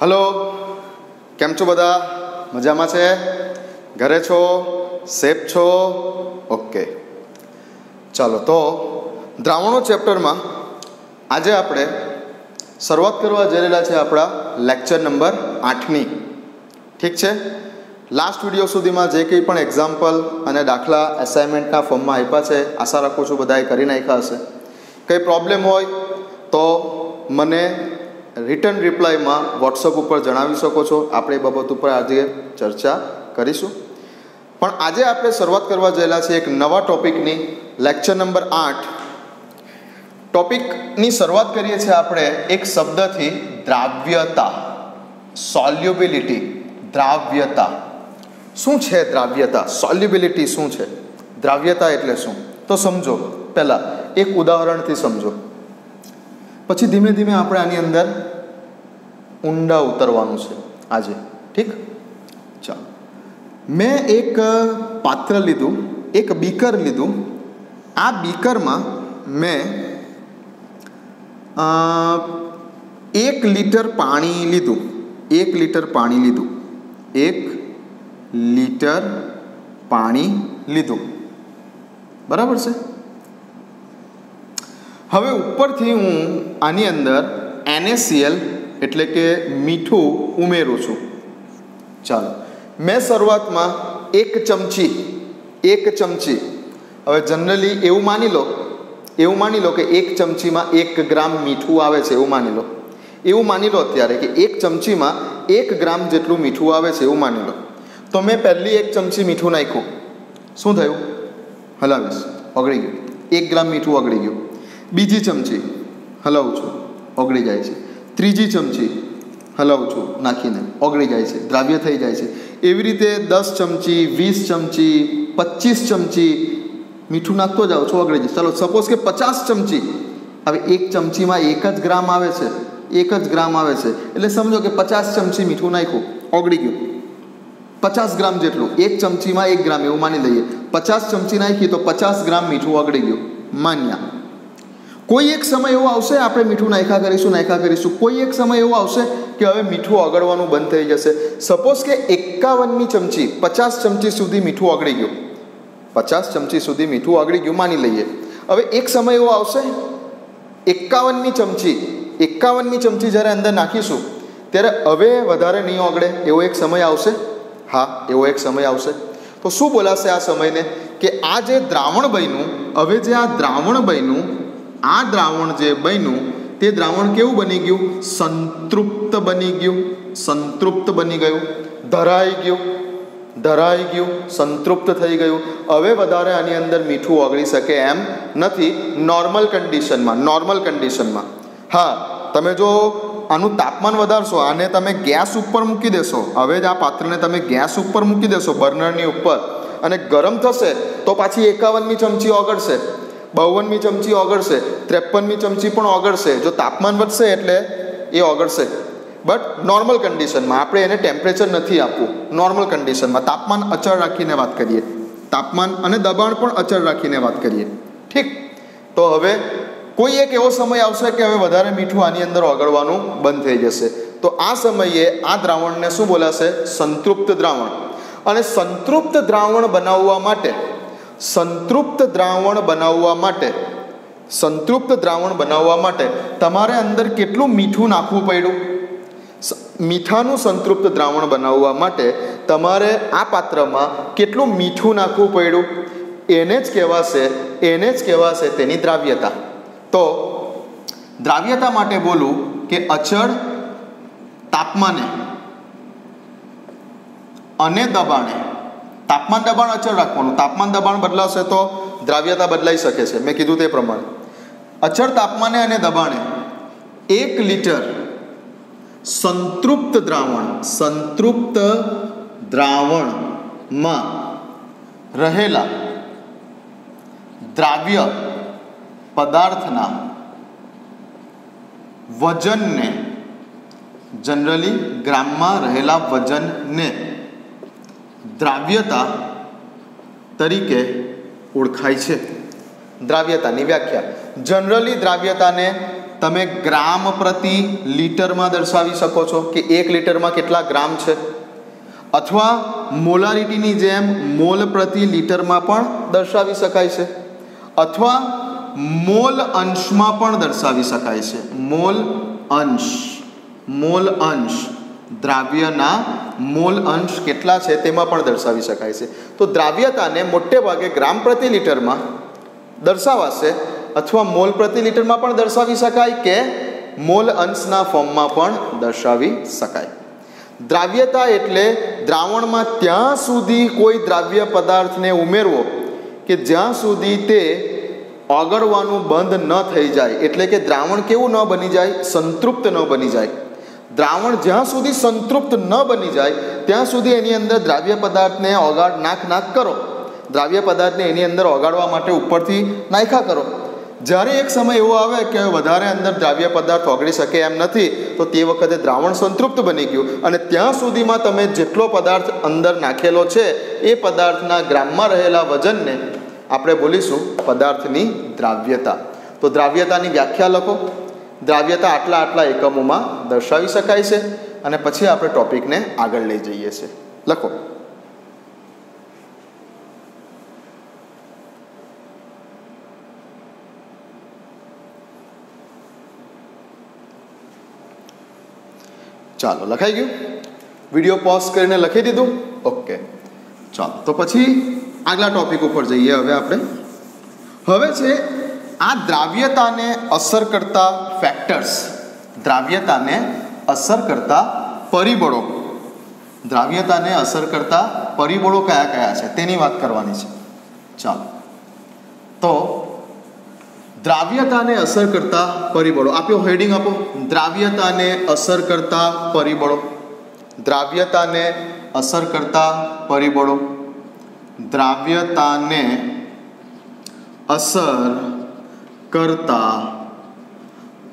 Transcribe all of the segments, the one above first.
Hello કેમ છો બધા? મજામાં છે? ઘરે છો? સેફ છો? ઓકે. ચાલો, તો દ્રાવણો ચેપ્ટરમાં આજે આપણે શરૂઆત કરવા જઈ રહેલા છે આપણા લેક્ચર નંબર આઠની. ઠીક છે? લાસ્ટ વીડિયો સુધીમાં જે કંઈ પણ એક્ઝામ્પલ અને દાખલા એસાઇનમેન્ટના ફોર્મમાં આપ્યા છે, આશા રાખું છું બધાએ કરી નાખ્યા હશે. કંઈ પ્રોબ્લેમ હોય તો મને રિટર્ન રિપ્લાયમાં વોટ્સઅપ ઉપર જણાવી શકો છો. આપણે એ બાબત ઉપર આજે ચર્ચા કરીશું. પણ આજે આપણે શરૂઆત કરવા જયેલા છે એક નવા ટોપિકની લેક્ચર નંબર આઠ. ટોપિકની શરૂઆત કરીએ છીએ આપણે એક શબ્દથી દ્રાવ્યતા સોલ્યુબિલિટી દ્રાવ્યતા. શું છે દ્રાવ્યતા? સોલ્યુબિલિટી શું છે? દ્રાવ્યતા એટલે શું? તો સમજો, પહેલાં એક ઉદાહરણથી સમજો. પછી ધીમે ધીમે આપણે આની અંદર ઊંડા ઉતરવાનું છે આજે, ઠીક? ચાલો. મેં એક પાત્ર લીધું, એક બીકર લીધું. આ બીકરમાં મેં એક લીટર પાણી લીધું. એક લીટર પાણી લીધું. એક લીટર પાણી લીધું. બરાબર છે? હવે ઉપરથી હું આની અંદર એનએસીએલ એટલે કે મીઠું ઉમેરું છું. ચાલો, મેં શરૂઆતમાં એક ચમચી એક ચમચી, હવે જનરલી એવું માની લો, એવું માની લો કે એક ચમચીમાં એક ગ્રામ મીઠું આવે છે, એવું માની લો. એવું માની લો અત્યારે કે એક ચમચીમાં એક ગ્રામ જેટલું મીઠું આવે છે, એવું માની લો. તો મેં પહેલી એક ચમચી મીઠું નાખ્યું. શું થયું? હલાવીશ. ઓગળી ગયું. એક ગ્રામ મીઠું ઓગળી ગયું. બીજી ચમચી હલાવું છું. ઓગળી જાય છે. ત્રીજી ચમચી હલાવું છું નાખીને. ઓગળી જાય છે. દ્રાવ્ય થઈ જાય છે. એવી રીતે દસ ચમચી, વીસ ચમચી, પચીસ ચમચી મીઠું નાખતો જાઓ છો, ઓગળી જાય ચાલો સપોઝ કે પચાસ ચમચી. હવે એક ચમચીમાં એક જ ગ્રામ આવે છે. એક જ ગ્રામ આવે છે. એટલે સમજો કે પચાસ ચમચી મીઠું નાખ્યું. ઓગળી ગયું. પચાસ ગ્રામ જેટલું, એક ચમચીમાં એક ગ્રામ, એવું માની લઈએ. પચાસ ચમચી નાખીએ તો પચાસ ગ્રામ મીઠું ઓગળી ગયું. માન્યા. કોઈ એક સમય એવો આવશે, આપણે મીઠું નાખ્યા કરીશું નાખ્યા કરીશું. કોઈ એક સમય એવો આવશે કે હવે મીઠું ઓગળવાનું બંધ થઈ જશે. સપોઝ કે એકાવનમી ચમચી, પચાસ ચમચી સુધી મીઠું ઓગળી ગયું. પચાસ ચમચી સુધી મીઠું ઓગળી ગયું, માની લઈએ. હવે એક સમય એવો આવશે, એકાવનમી ચમચી એકાવનમી ચમચી જ્યારે અંદર નાખીશું, ત્યારે હવે વધારે નહીં ઓગળે, એવો એક સમય આવશે. હા, એવો એક સમય આવશે. તો શું બોલાશે આ સમયને? કે આ જે દ્રાવણ બન્યું, હવે જે આ દ્રાવણ બન્યું, આ દ્રાવણ જે બન્યું, તે દ્રાવણ કેવું બની ગયું? સંતૃપ્ત બની ગયું. સંતૃપ્ત બની ગયું. ધરાઈ ગયું. ધરાઈ ગયું. સંતૃપ્ત થઈ ગયું. હવે વધારે આની અંદર મીઠું ઓગળી શકે એમ નથી. નોર્મલ કન્ડિશનમાં નોર્મલ કન્ડિશનમાં હા, તમે જો આનું તાપમાન વધારશો આને તમે ગેસ ઉપર મૂકી દેશો. હવે જ આ પાત્રને તમે ગેસ ઉપર મૂકી દેશો બર્નરની ઉપર. અને ગરમ થશે તો પાછી એકાવનમી ચમચી ઓગળશે, બાવનમી ચમચી ઓગળશે, ત્રેપનમી ચમચી પણ ઓગળશે. જો તાપમાન વધશે એટલે એ ઓગળશે. બટ નોર્મલ કન્ડિશનમાં આપણે એને ટેમ્પરેચર નથી આપવું. નોર્મલ કન્ડિશનમાં તાપમાન અચળ રાખીને વાત કરીએ. તાપમાન અને દબાણ પણ અચળ રાખીને વાત કરીએ. ઠીક. તો હવે કોઈ એક એવો સમય આવશે કે હવે વધારે મીઠું આની અંદર ઓગળવાનું બંધ થઈ જશે. તો આ સમયે આ દ્રાવણને શું બોલાશે? સંતૃપ્ત દ્રાવણ. અને સંતૃપ્ત દ્રાવણ બનાવવા માટે, સંતૃપ્ત દ્રાવણ બનાવવા માટે, સંતૃપ્ત દ્રાવણ બનાવવા માટે તમારે અંદર કેટલું મીઠું નાખવું પડ્યું? મીઠાનું સંતૃપ્ત દ્રાવણ બનાવવા માટે તમારે આ પાત્રમાં કેટલું મીઠું નાખવું પડ્યું? એને જ કહેવાશે, એને જ કહેવાશે તેની દ્રાવ્યતા. તો દ્રાવ્યતા માટે બોલું કે અચળ તાપમાને અને દબાણે. તાપમાન દબાણ અચળ રાખવાનું. તાપમાન દબાણ બદલાશે તો દ્રાવ્યતા બદલાઈ શકે છે. મેં કીધું તે પ્રમાણે. અચળ તાપમાને અને દબાણે એક લીટર સંતૃપ્ત દ્રાવણ, સંતૃપ્ત દ્રાવણમાં રહેલા દ્રાવ્ય પદાર્થના વજનને, જનરલી ગ્રામમાં રહેલા વજનને દ્રાવ્યતા તરીકે ઓળખાય છે. દ્રાવ્યતાની વ્યાખ્યા. જનરલી દ્રાવ્યતાને તમે ગ્રામ પ્રતિ લીટરમાં દર્શાવી શકો છો કે એક લીટરમાં કેટલા ગ્રામ છે. અથવા મોલારિટીની જેમ મોલ પ્રતિ લીટરમાં પણ દર્શાવી શકાય છે. અથવા મોલ અંશમાં પણ દર્શાવી શકાય છે. મોલ અંશ. મોલ અંશ. દ્રાવ્યના મોલ અંશ કેટલા છે તેમાં પણ દર્શાવી શકાય છે. તો દ્રાવ્યતાને મોટે ભાગે ગ્રામ પ્રતિ લીટરમાં દર્શાવાશે અથવા મોલ પ્રતિ લીટરમાં પણ દર્શાવી શકાય કે મોલ અંશના ફોર્મમાં પણ દર્શાવી શકાય. દ્રાવ્યતા એટલે દ્રાવણમાં ત્યાં સુધી કોઈ દ્રાવ્ય પદાર્થને ઉમેરવો કે જ્યાં સુધી તે ઓગળવાનું બંધ ન થઈ જાય એટલે કે દ્રાવણ કેવું ન બની જાય? સંતૃપ્ત ન બની જાય. દ્રાવણ જ્યાં સુધી સંતૃપ્ત ન બની જાય, ત્યાં સુધી એની અંદર દ્રાવ્ય પદાર્થને ઓગાળ નાક નાક કરો. દ્રાવ્ય પદાર્થને એની અંદર ઓગાળવા માટે ઉપરથી નાખ્યા કરો. જ્યારે એક સમય એવો આવે કે વધારે અંદર દ્રાવ્ય પદાર્થ ઓગળી શકે એમ નથી, તો તે વખતે દ્રાવણ સંતૃપ્ત બની ગયું. અને ત્યાં સુધીમાં તમે જેટલો પદાર્થ અંદર નાખેલો છે, એ પદાર્થના ગ્રામમાં રહેલા વજનને આપણે બોલીશું પદાર્થની દ્રાવ્યતા. તો દ્રાવ્યતાની વ્યાખ્યા લખો. દ્રાવ્યતા આટલા આટલા એકમોમાં દર્શાવી શકાય છે અને પછી આપણે ટોપિકને આગળ લઈ જઈએ છીએ. લખો. ચાલો, લખાઈ ગયું? વીડિયો પોઝ કરીને લખી દીધું? ઓકે. ચાલો, તો પછી આગલા ટોપિક ઉપર જઈએ હવે આપણે. હવે છે, આ દ્રાવ્યતાને અસર કરતા ફેક્ટર્સ દ્રાવ્યતાને અસર કરતા પરિબળો. દ્રાવ્યતાને અસર કરતા પરિબળો કયા કયા છે? તેની વાત કરવાની છે. ચાલો. તો, દ્રાવ્યતાને અસર કરતા પરિબળો. આપ્યો હેડિંગ આપો. દ્રાવ્યતાને અસર કરતા પરિબળો. દ્રાવ્યતાને અસર કરતા પરિબળો. દ્રાવ્યતાને અસર કરતા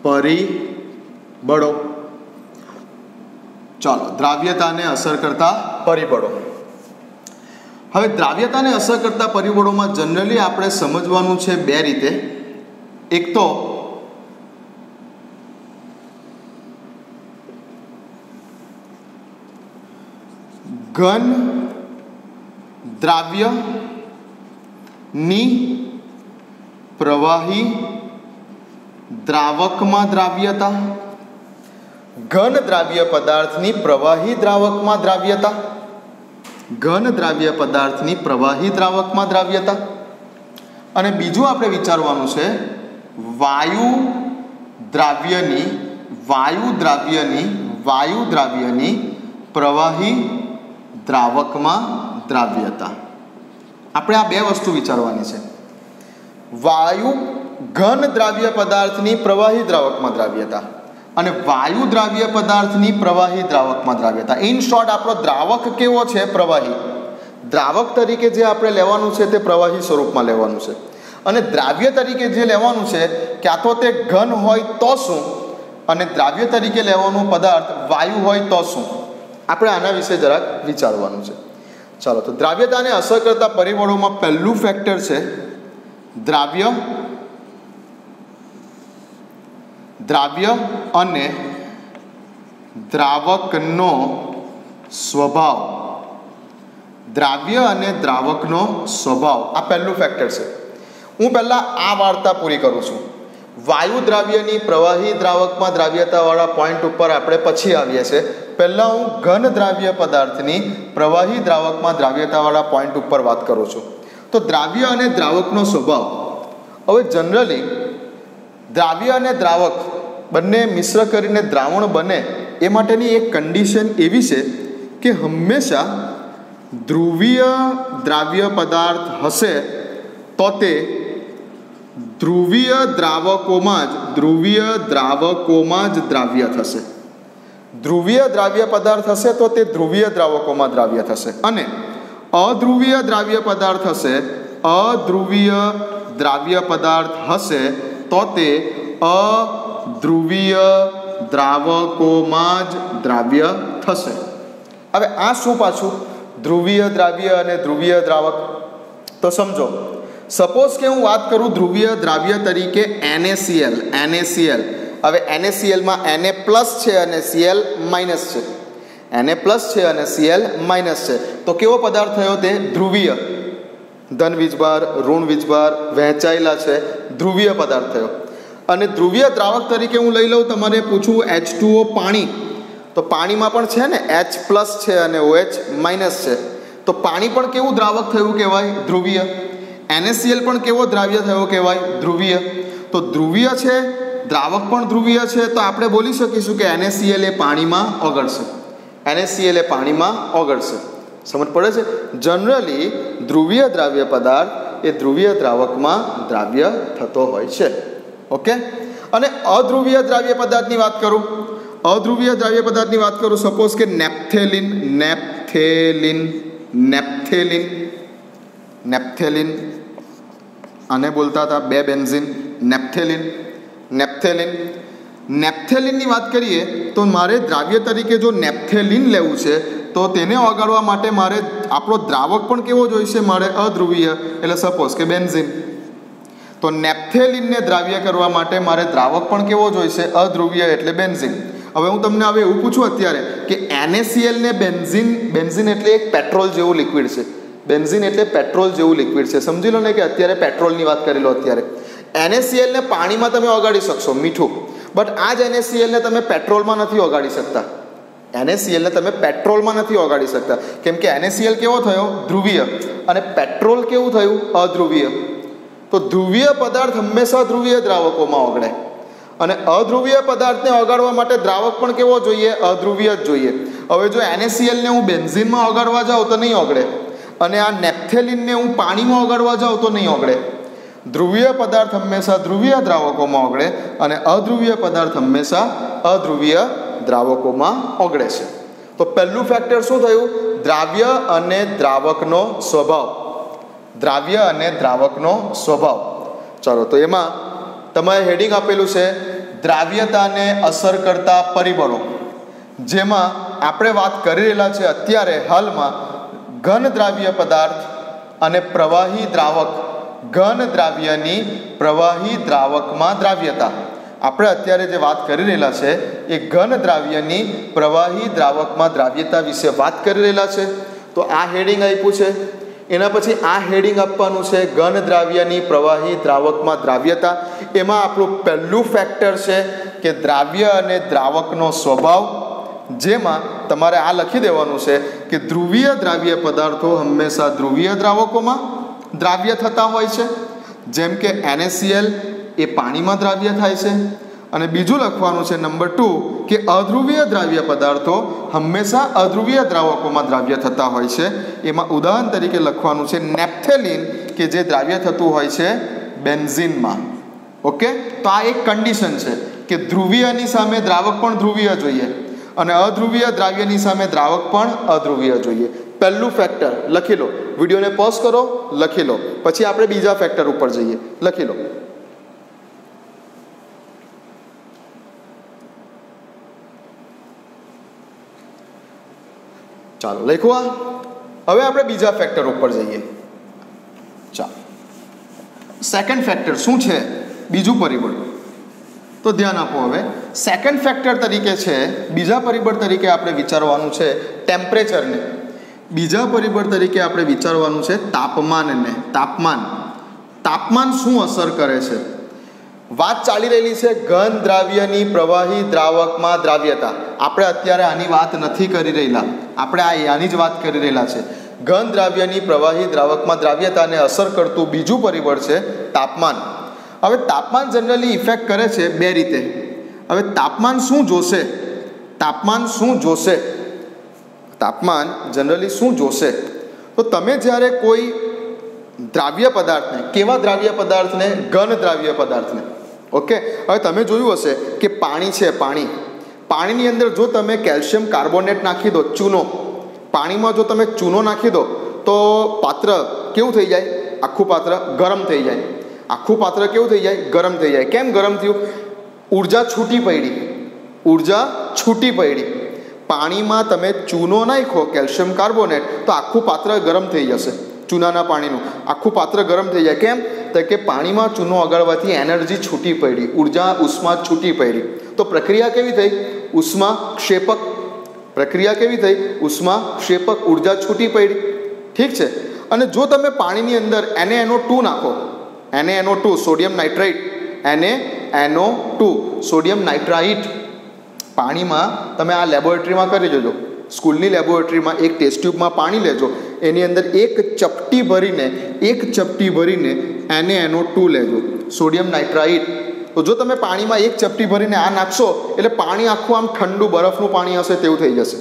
પરિબળો. ચાલો, દ્રાવ્યતાને અસર કરતા પરિબળો. હવે દ્રાવ્યતાને અસર કરતા પરિબળોમાં જનરલી આપણે સમજવાનું છે બે રીતે. એક તો ઘન દ્રાવ્ય, ની પ્રવાહી, દ્રાવકમાં દ્રાવ્યતા, ઘન દ્રાવ્ય પદાર્થની પ્રવાહી દ્રાવકમાં દ્રાવ્યતા, ઘન દ્રાવ્ય પદાર્થની પ્રવાહી દ્રાવકમાં દ્રાવ્યતા. અને બીજું આપણે વિચારવાનું છે, વાયુ દ્રાવ્યની વાયુ દ્રાવ્યની વાયુ દ્રાવ્યની પ્રવાહી દ્રાવકમાં દ્રાવ્યતા. આપણે આ બે વસ્તુ વિચારવાની છે. વાયુ ઘન દ્રાવ્ય પદાર્થની પ્રવાહી દ્રાવકમાં દ્રાવ્યતા અને વાયુ દ્રાવ્ય પદાર્થની પ્રવાહી દ્રાવકમાં દ્રાવ્યતા. ઇન શોર્ટ આપણો દ્રાવક કેવો છે? પ્રવાહી. દ્રાવક તરીકે જે આપણે લેવાનું છે તે પ્રવાહી સ્વરૂપમાં લેવાનું છે. અને દ્રાવ્ય તરીકે જે લેવાનું છે, ક્યાં તો તે ઘન હોય તો શું? અને દ્રાવ્ય તરીકે લેવાનું પદાર્થ વાયુ હોય તો શું? આપણે આના વિશે જરાક વિચારવાનું છે. ચાલો, તો દ્રાવ્યતાને અસર કરતા પરિબળોમાં પહેલું ફેક્ટર છે દ્રાવ્ય દ્રાવ્ય અને દ્રાવકનો સ્વભાવ. દ્રાવ્ય અને દ્રાવકનો સ્વભાવ, આ પહેલું ફેક્ટર છે. હું પહેલાં આ વાર્તા પૂરી કરું છું. વાયુ દ્રાવ્યની પ્રવાહી દ્રાવકમાં દ્રાવ્યતાવાળા પોઈન્ટ ઉપર આપણે પછી આવીએ છીએ. પહેલાં હું ઘન દ્રાવ્ય પદાર્થની પ્રવાહી દ્રાવકમાં દ્રાવ્યતાવાળા પોઈન્ટ ઉપર વાત કરું છું. તો દ્રાવ્ય અને દ્રાવકનો સ્વભાવ. હવે જનરલી દ્રાવ્ય અને દ્રાવક બંને મિશ્ર કરીને દ્રાવણ બને એ માટેની એક કન્ડિશન એવી છે કે હંમેશા ધ્રુવીય દ્રાવ્ય પદાર્થ હશે તો તે ધ્રુવીય દ્રાવકોમાં જ ધ્રુવીય દ્રાવકોમાં જ દ્રાવ્ય થશે. ધ્રુવીય દ્રાવ્ય પદાર્થ હશે તો તે ધ્રુવીય દ્રાવકોમાં દ્રાવ્ય થશે. અને અધ્રુવીય દ્રાવ્ય પદાર્થ હશે, અધ્રુવીય દ્રાવ્ય પદાર્થ હશે તો તે અધ્રુવીય દ્રાવકોમાં જ દ્રાવ્ય થશે. હવે આ શું પાછું? ધ્રુવીય દ્રાવ્ય અને ધ્રુવીય દ્રાવક. તો સમજો સપોઝ કે હું વાત કરું ધ્રુવીય દ્રાવ્ય તરીકે એનએસીએલ એનએસીએલ હવે એનએસીએલમાં એને પ્લસ છે અને સીએલ માઇનસ છે. એને પ્લસ છે અને સીએલ માઇનસ છે. તો કેવો પદાર્થ થયો તે? ધ્રુવીય. ધન વીજભાર, ઋણ વીજભાર વહેંચાયેલા છે. ધ્રુવીય પદાર્થ થયો. અને ધ્રુવીય દ્રાવક તરીકે હું લઈ લઉં, તમારે પૂછવું એચ પાણી. તો પાણીમાં પણ છે ને? એચ પ્લસ છે અને ઓએચ માઇનસ છે. તો પાણી પણ કેવું દ્રાવક થયું કહેવાય? ધ્રુવીય. એનએસીએલ પણ કેવો દ્રાવ્ય થયો કહેવાય? ધ્રુવીય. તો ધ્રુવીય છે દ્રાવક પણ ધ્રુવીય છે, તો આપણે બોલી શકીશું કે એનએસીએલ એ પાણીમાં ઓગળશે. એનએસીએલ એ પાણીમાં ઓગળશે. સમજ પડે છે? જનરલી ધ્રુવીય દ્રાવ્ય પદાર્થ એ ધ્રુવીય દ્રાવકમાં દ્રાવ્ય થતો હોય છે. ઓકે અને અધ્રુવીય દ્રાવ્ય પદાર્થની વાત કરું. અધ્રુવીય દ્રાવ્ય પદાર્થની વાત કરું સપોઝ કે નેપ્થેલિન નેપ્થેલિન નેપ્થેલિન નેપ્થેલિન. આને બોલતા હતા બે બેન્ઝિન, નેપ્થેલિન. નેપ્થેલિન. નેપ્થેલિનની વાત કરીએ તો મારે દ્રાવ્ય તરીકે જો નેપ્થેલિન લેવું છે, તો તેને ઓગાળવા માટે મારે આપણો દ્રાવક પણ કેવો જોઈશે? મારે અધ્રુવીય એટલે સપોઝ કે બેન્ઝિન. તો નેપ્થેલિનને દ્રાવ્ય કરવા માટે મારે દ્રાવક પણ કેવો જોઈશે? અધ્રુવીય એટલે બેન્ઝિન. હવે હું તમને હવે એવું પૂછું અત્યારે કે એનએસીએલ ને બેન્ઝિન બેન્ઝિન એટલે એક પેટ્રોલ જેવું લિક્વિડ છે. બેન્ઝિન એટલે પેટ્રોલ જેવું લિક્વિડ છે. સમજી લો ને કે અત્યારે પેટ્રોલની વાત કરી લો અત્યારે. એનએસીએલને પાણીમાં તમે ઓગાળી શકશો, મીઠું. બટ આ જ એનએસીએલને તમે પેટ્રોલમાં નથી ઓગાળી શકતા. એનએસીએલને તમે પેટ્રોલમાં નથી ઓગાળી શકતા. કેમ કે એનએસીએલ કેવો થયો? ધ્રુવીય. અને પેટ્રોલ કેવું થયું? અધ્રુવીય. તો ધ્રુવીય પદાર્થ હંમેશા ધ્રુવીય દ્રાવકોમાં ઓગળે. અને અધ્રુવીય પદાર્થને ઓગાળવા માટે દ્રાવક પણ કેવો જોઈએ? અધ્રુવીય જ જોઈએ. હવે જો એનએસીએલને હું બેન્ઝિનમાં ઓગાળવા જાઉં તો નહીં ઓગળે. અને આ નેપ્થેલિનને હું પાણીમાં ઓગાળવા જાઉં તો નહીં ઓગળે. ધ્રુવીય પદાર્થ હંમેશા ધ્રુવીય દ્રાવકોમાં ઓગળે અને અધ્રુવીય પદાર્થ હંમેશા અધ્રુવીય દ્રાવકોમાં ઓગળે છે. તો પહેલું ફેક્ટર શું થયું? દ્રાવ્ય અને દ્રાવકનો સ્વભાવ. દ્રાવ્ય અને દ્રાવકનો સ્વભાવ. ચલો, તો એમાં તમારે હેડિંગ આપેલું છે, દ્રાવ્યતાને અસર કરતા પરિબળો. જેમાં આપણે વાત કરી રહેલા છે અત્યારે હાલમાં ઘન દ્રાવ્ય પદાર્થ અને પ્રવાહી દ્રાવક ઘન દ્રાવ્યની પ્રવાહી દ્રાવકમાં દ્રાવ્યતા. આપણે અત્યારે જે વાત કરી રહેલા છે, એ ઘન દ્રાવ્યની પ્રવાહી દ્રાવકમાં દ્રાવ્યતા વિશે વાત કરી રહેલા છે. તો આ હેડિંગ આપ્યું છે. એના પછી આ હેડિંગ આપવાનું છે ઘન દ્રાવ્યની પ્રવાહી દ્રાવકમાં દ્રાવ્યતા. એમાં આપણું પહેલું ફેક્ટર છે કે દ્રાવ્ય અને દ્રાવકનો સ્વભાવ. જેમાં તમારે આ લખી દેવાનું છે કે ધ્રુવીય દ્રાવ્ય પદાર્થો હંમેશા ધ્રુવીય દ્રાવકોમાં દ્રાવ્ય થતા હોય છે. જેમ કે એનએસીએલ એ પાણીમાં દ્રાવ્ય થાય છે. અને બીજું લખવાનું છે નંબર ટુ, કે અધ્રુવીય દ્રાવ્ય પદાર્થો હંમેશા અધ્રુવીય દ્રાવકોમાં દ્રાવ્ય થતા હોય છે. એમાં ઉદાહરણ તરીકે લખવાનું છે નેપ્થેલિન, કે જે દ્રાવ્ય થતું હોય છે બેન્ઝિનમાં. ઓકે? તો આ એક કન્ડિશન છે, કે ધ્રુવીયની સામે દ્રાવક પણ ધ્રુવીય જોઈએ અને અધ્રુવીય દ્રાવ્યની સામે દ્રાવક પણ અધ્રુવીય જોઈએ. પહેલું ફેક્ટર લખી લો. વિડીયોને પોઝ કરો, લખી લો. પછી આપણે બીજા ફેક્ટર ઉપર જઈએ. લખી લો. ચાલો લખવા હવે આપણે બીજા ફેક્ટર ઉપર જઈએ. ચાલો. સેકન્ડ ફેક્ટર શું છે? બીજું પરિબળ. તો ધ્યાન આપો હવે. સેકન્ડ ફેક્ટર તરીકે છે, બીજા પરિબળ તરીકે આપણે વિચારવાનું છે ટેમ્પરેચરને બીજા પરિબળ તરીકે આપણે વિચારવાનું છે તાપમાનને તાપમાન. તાપમાન શું અસર કરે છે? વાત ચાલી રહેલી છે ઘન દ્રાવ્યની પ્રવાહી દ્રાવકમાં દ્રાવ્યતા. આપણે અત્યારે આની વાત નથી કરી રહેલા. આપણે આ આની જ વાત કરી રહેલા છે. ઘન દ્રાવ્યની પ્રવાહી દ્રાવકમાં દ્રાવ્યતાને અસર કરતું બીજું પરિબળ છે તાપમાન. હવે તાપમાન જનરલી ઇફેક્ટ કરે છે બે રીતે. હવે તાપમાન શું જોશે? તાપમાન શું જોશે? તાપમાન જનરલી શું જોશે? તો તમે જ્યારે કોઈ દ્રાવ્ય પદાર્થને, કેવા દ્રાવ્ય પદાર્થને? ઘન દ્રાવ્ય પદાર્થને. ઓકે હવે તમે જોયું હશે કે પાણી છે પાણી. પાણીની અંદર જો તમે કેલ્શિયમ કાર્બોનેટ નાખી દો, ચૂનો. પાણીમાં જો તમે ચૂનો નાખી દો, તો પાત્ર કેવું થઈ જાય? આખું પાત્ર ગરમ થઈ જાય. આખું પાત્ર કેવું થઈ જાય? ગરમ થઈ જાય. કેમ ગરમ થયું? ઊર્જા છૂટી પડી. ઊર્જા છૂટી પડી. પાણીમાં તમે ચૂનો નાખો કેલ્શિયમ કાર્બોનેટ, તો આખું પાત્ર ગરમ થઈ જશે. ચૂનાના પાણીનું. આખું પાત્ર ગરમ થઈ જાય. કેમ? તો કે પાણીમાં ચૂનો ઓગાળવાથી એનર્જી છૂટી પડી. ઊર્જા, ઉષ્મા છૂટી પડી. તો પ્રક્રિયા કેવી થઈ? ઉષ્મા ક્ષેપક. પ્રક્રિયા કેવી થઈ? ઉષ્મા ક્ષેપક. ઊર્જા છૂટી પડી. ઠીક છે? અને જો તમે પાણીની અંદર એને એનો ટુ નાખો એને એનો ટુ સોડિયમ નાઇટ્રાઇટ એને એનો ટુ સોડિયમ નાઇટ્રાઇટ પાણીમાં તમે આ લેબોરેટરીમાં કરી જોજો સ્કૂલની લેબોરેટરીમાં એક ટેસ્ટ ટ્યુબમાં પાણી લેજો. એની અંદર એક ચપટી ભરીને, એક ચપટી ભરીને એને એનો ટુ લેજો. Sodium nitrite. તો જો તમે પાણીમાં એક ચપટી ભરીને આ નાખશો, એટલે પાણી આખું આમ ઠંડુ, બરફનું પાણી હશે તેવું થઈ જશે.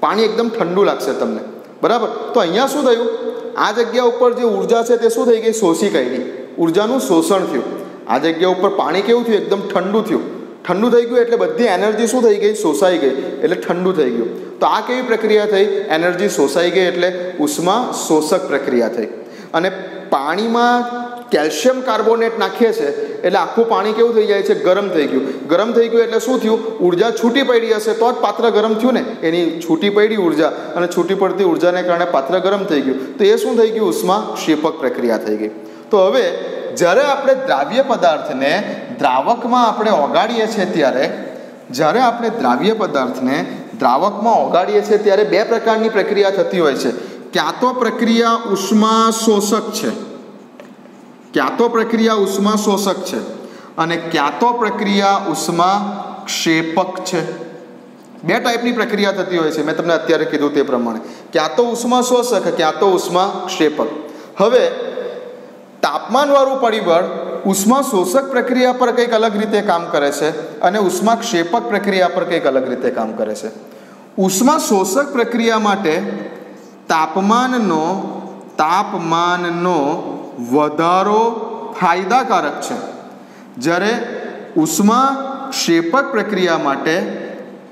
પાણી એકદમ ઠંડુ લાગશે તમને. બરાબર? તો અહીંયા શું થયું? આ જગ્યા ઉપર જે ઊર્જા છે તે શું થઈ ગઈ? શોષી કાઢી. ઉર્જાનું શોષણ થયું. આ જગ્યા ઉપર પાણી કેવું થયું? એકદમ ઠંડુ થયું. ઠંડુ થઈ ગયું એટલે બધી એનર્જી શું થઈ ગઈ? શોષાઈ ગઈ. એટલે ઠંડુ થઈ ગયું. તો આ કેવી પ્રક્રિયા થઈ? એનર્જી શોષાઈ ગઈ એટલે ઉષ્મા શોષક પ્રક્રિયા થઈ. અને પાણીમાં કેલ્શિયમ કાર્બોનેટ નાખીએ છીએ એટલે આખું પાણી કેવું થઈ જાય છે? ગરમ થઈ ગયું. ગરમ થઈ ગયું એટલે શું થયું? ઊર્જા છૂટી પડી હશે તો જ પાત્ર ગરમ થયું ને? એની છૂટી પડી ઊર્જા અને છૂટી પડતી ઉર્જાને કારણે પાત્ર ગરમ થઈ ગયું. તો એ શું થઈ ગયું? ઉષ્મા ક્ષેપક પ્રક્રિયા થઈ ગઈ. તો હવે જ્યારે આપણે દ્રાવ્ય પદાર્થને દ્રાવકમાં આપણે ઓગાળીએ છીએ ત્યારે, જ્યારે આપણે દ્રાવ્ય પદાર્થને દ્રાવકમાં ઓગાળીએ છીએ ત્યારે બે પ્રકારની પ્રક્રિયા થતી હોય છે. ક્યાં તો પ્રક્રિયા ઉષ્મા શોષક છે. ક્યાં તો પ્રક્રિયા ઉષ્મા શોષક છે અને ક્યાં તો પ્રક્રિયા ઉષ્મા ક્ષેપક છે. બે ટાઈપની પ્રક્રિયા થતી હોય છે. મેં તમને અત્યારે કીધું તે પ્રમાણે. ક્યાં તો ઉષ્મા શોષક, ક્યાં તો ઉષ્મા ક્ષેપક. હવે તાપમાનવાળું પરિબળ ઉષ્મા શોષક પ્રક્રિયા પર કંઈક અલગ રીતે કામ કરે છે અને ઉષ્મા ક્ષેપક પ્રક્રિયા પર કંઈક અલગ રીતે કામ કરે છે. ઉષ્મા શોષક પ્રક્રિયા માટે તાપમાનનો તાપમાનનો વધારો ફાયદાકારક છે. જ્યારે ઉષ્મા ક્ષેપક પ્રક્રિયા માટે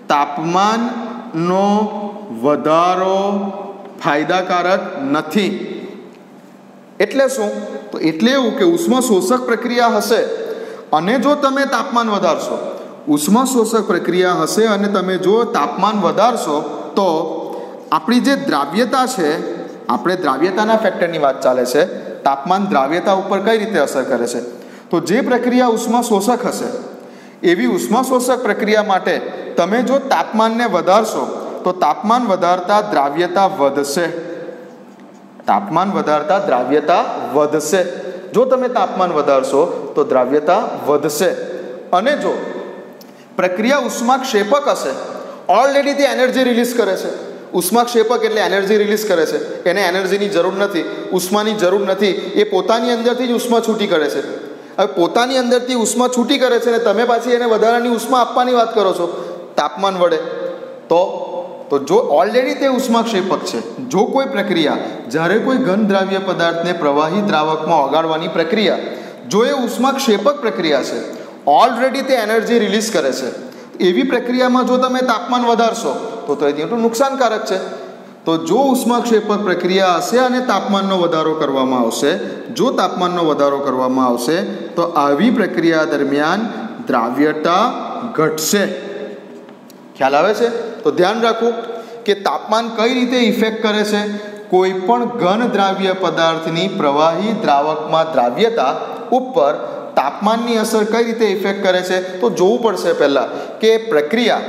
તાપમાનનો વધારો ફાયદાકારક નથી. એટલે શું? તો એટલે એવું કે ઉષ્મા શોષક પ્રક્રિયા હશે અને જો તમે તાપમાન વધારશો, ઉષ્મા શોષક પ્રક્રિયા હશે અને તમે જો તાપમાન વધારશો, તો આપણી જે દ્રાવ્યતા છે, આપણે દ્રાવ્યતાના ફેક્ટરની વાત ચાલે છે, તાપમાન દ્રાવ્યતા ઉપર કઈ રીતે અસર કરે છે? તો જે પ્રક્રિયા ઉષ્મા શોષક હશે, એવી ઉષ્મા શોષક પ્રક્રિયા માટે તમે જો તાપમાનને વધારશો, તો તાપમાન વધારતા દ્રાવ્યતા વધશે. તાપમાન વધારતા દ્રાવ્યતા વધશે. જો તમે તાપમાન વધારશો, તો દ્રાવ્યતા વધશે. અને જો પ્રક્રિયા ઉષ્મા ક્ષેપક હશે ઓલરેડી તે એનર્જી રિલીઝ કરે છે. ઉષ્મા ક્ષેપક એટલે એનર્જી રિલીઝ કરે છે. એને એનર્જીની જરૂર નથી, ઉષ્માની જરૂર નથી. એ પોતાની અંદરથી જ ઉષ્મા છૂટી કરે છે. હવે પોતાની અંદરથી ઉષ્મા છૂટી કરે છે ને તમે પાછી એને વધારાની ઉષ્મા આપવાની વાત કરો છો. તાપમાન વડે. તો તો જો ઓલરેડી તે ઉષ્માક્ષેપક છે, જો કોઈ પ્રક્રિયા, જ્યારે કોઈ ઘન દ્રાવ્ય પદાર્થને પ્રવાહી દ્રાવકમાં ઓગાળવાની પ્રક્રિયા, જો એ ઉષ્માક્ષેપક પ્રક્રિયા છે ઓલરેડી તે એનર્જી રિલીઝ કરે છે, એવી પ્રક્રિયામાં જો તમે તાપમાન વધારશો, તો તો એટલું નુકસાનકારક છે. તો જો ઉષ્માક્ષેપક પ્રક્રિયા હશે અને તાપમાનનો વધારો કરવામાં આવશે, જો તાપમાનનો વધારો કરવામાં આવશે, તો આવી પ્રક્રિયા દરમિયાન દ્રાવ્યતા ઘટશે. ખ્યાલ આવે છે? તો ધ્યાન રાખવું કે તાપમાન કઈ રીતે ઇફેક્ટ કરે છે? કોઈ પણ ઘન દ્રાવ્ય પદાર્થની પ્રવાહી દ્રાવકમાં દ્રાવ્યતા ઉપર તાપમાનની અસર કઈ રીતે ઇફેક્ટ કરે છે? તો જોવું પડશે પહેલાં કે પ્રક્રિયા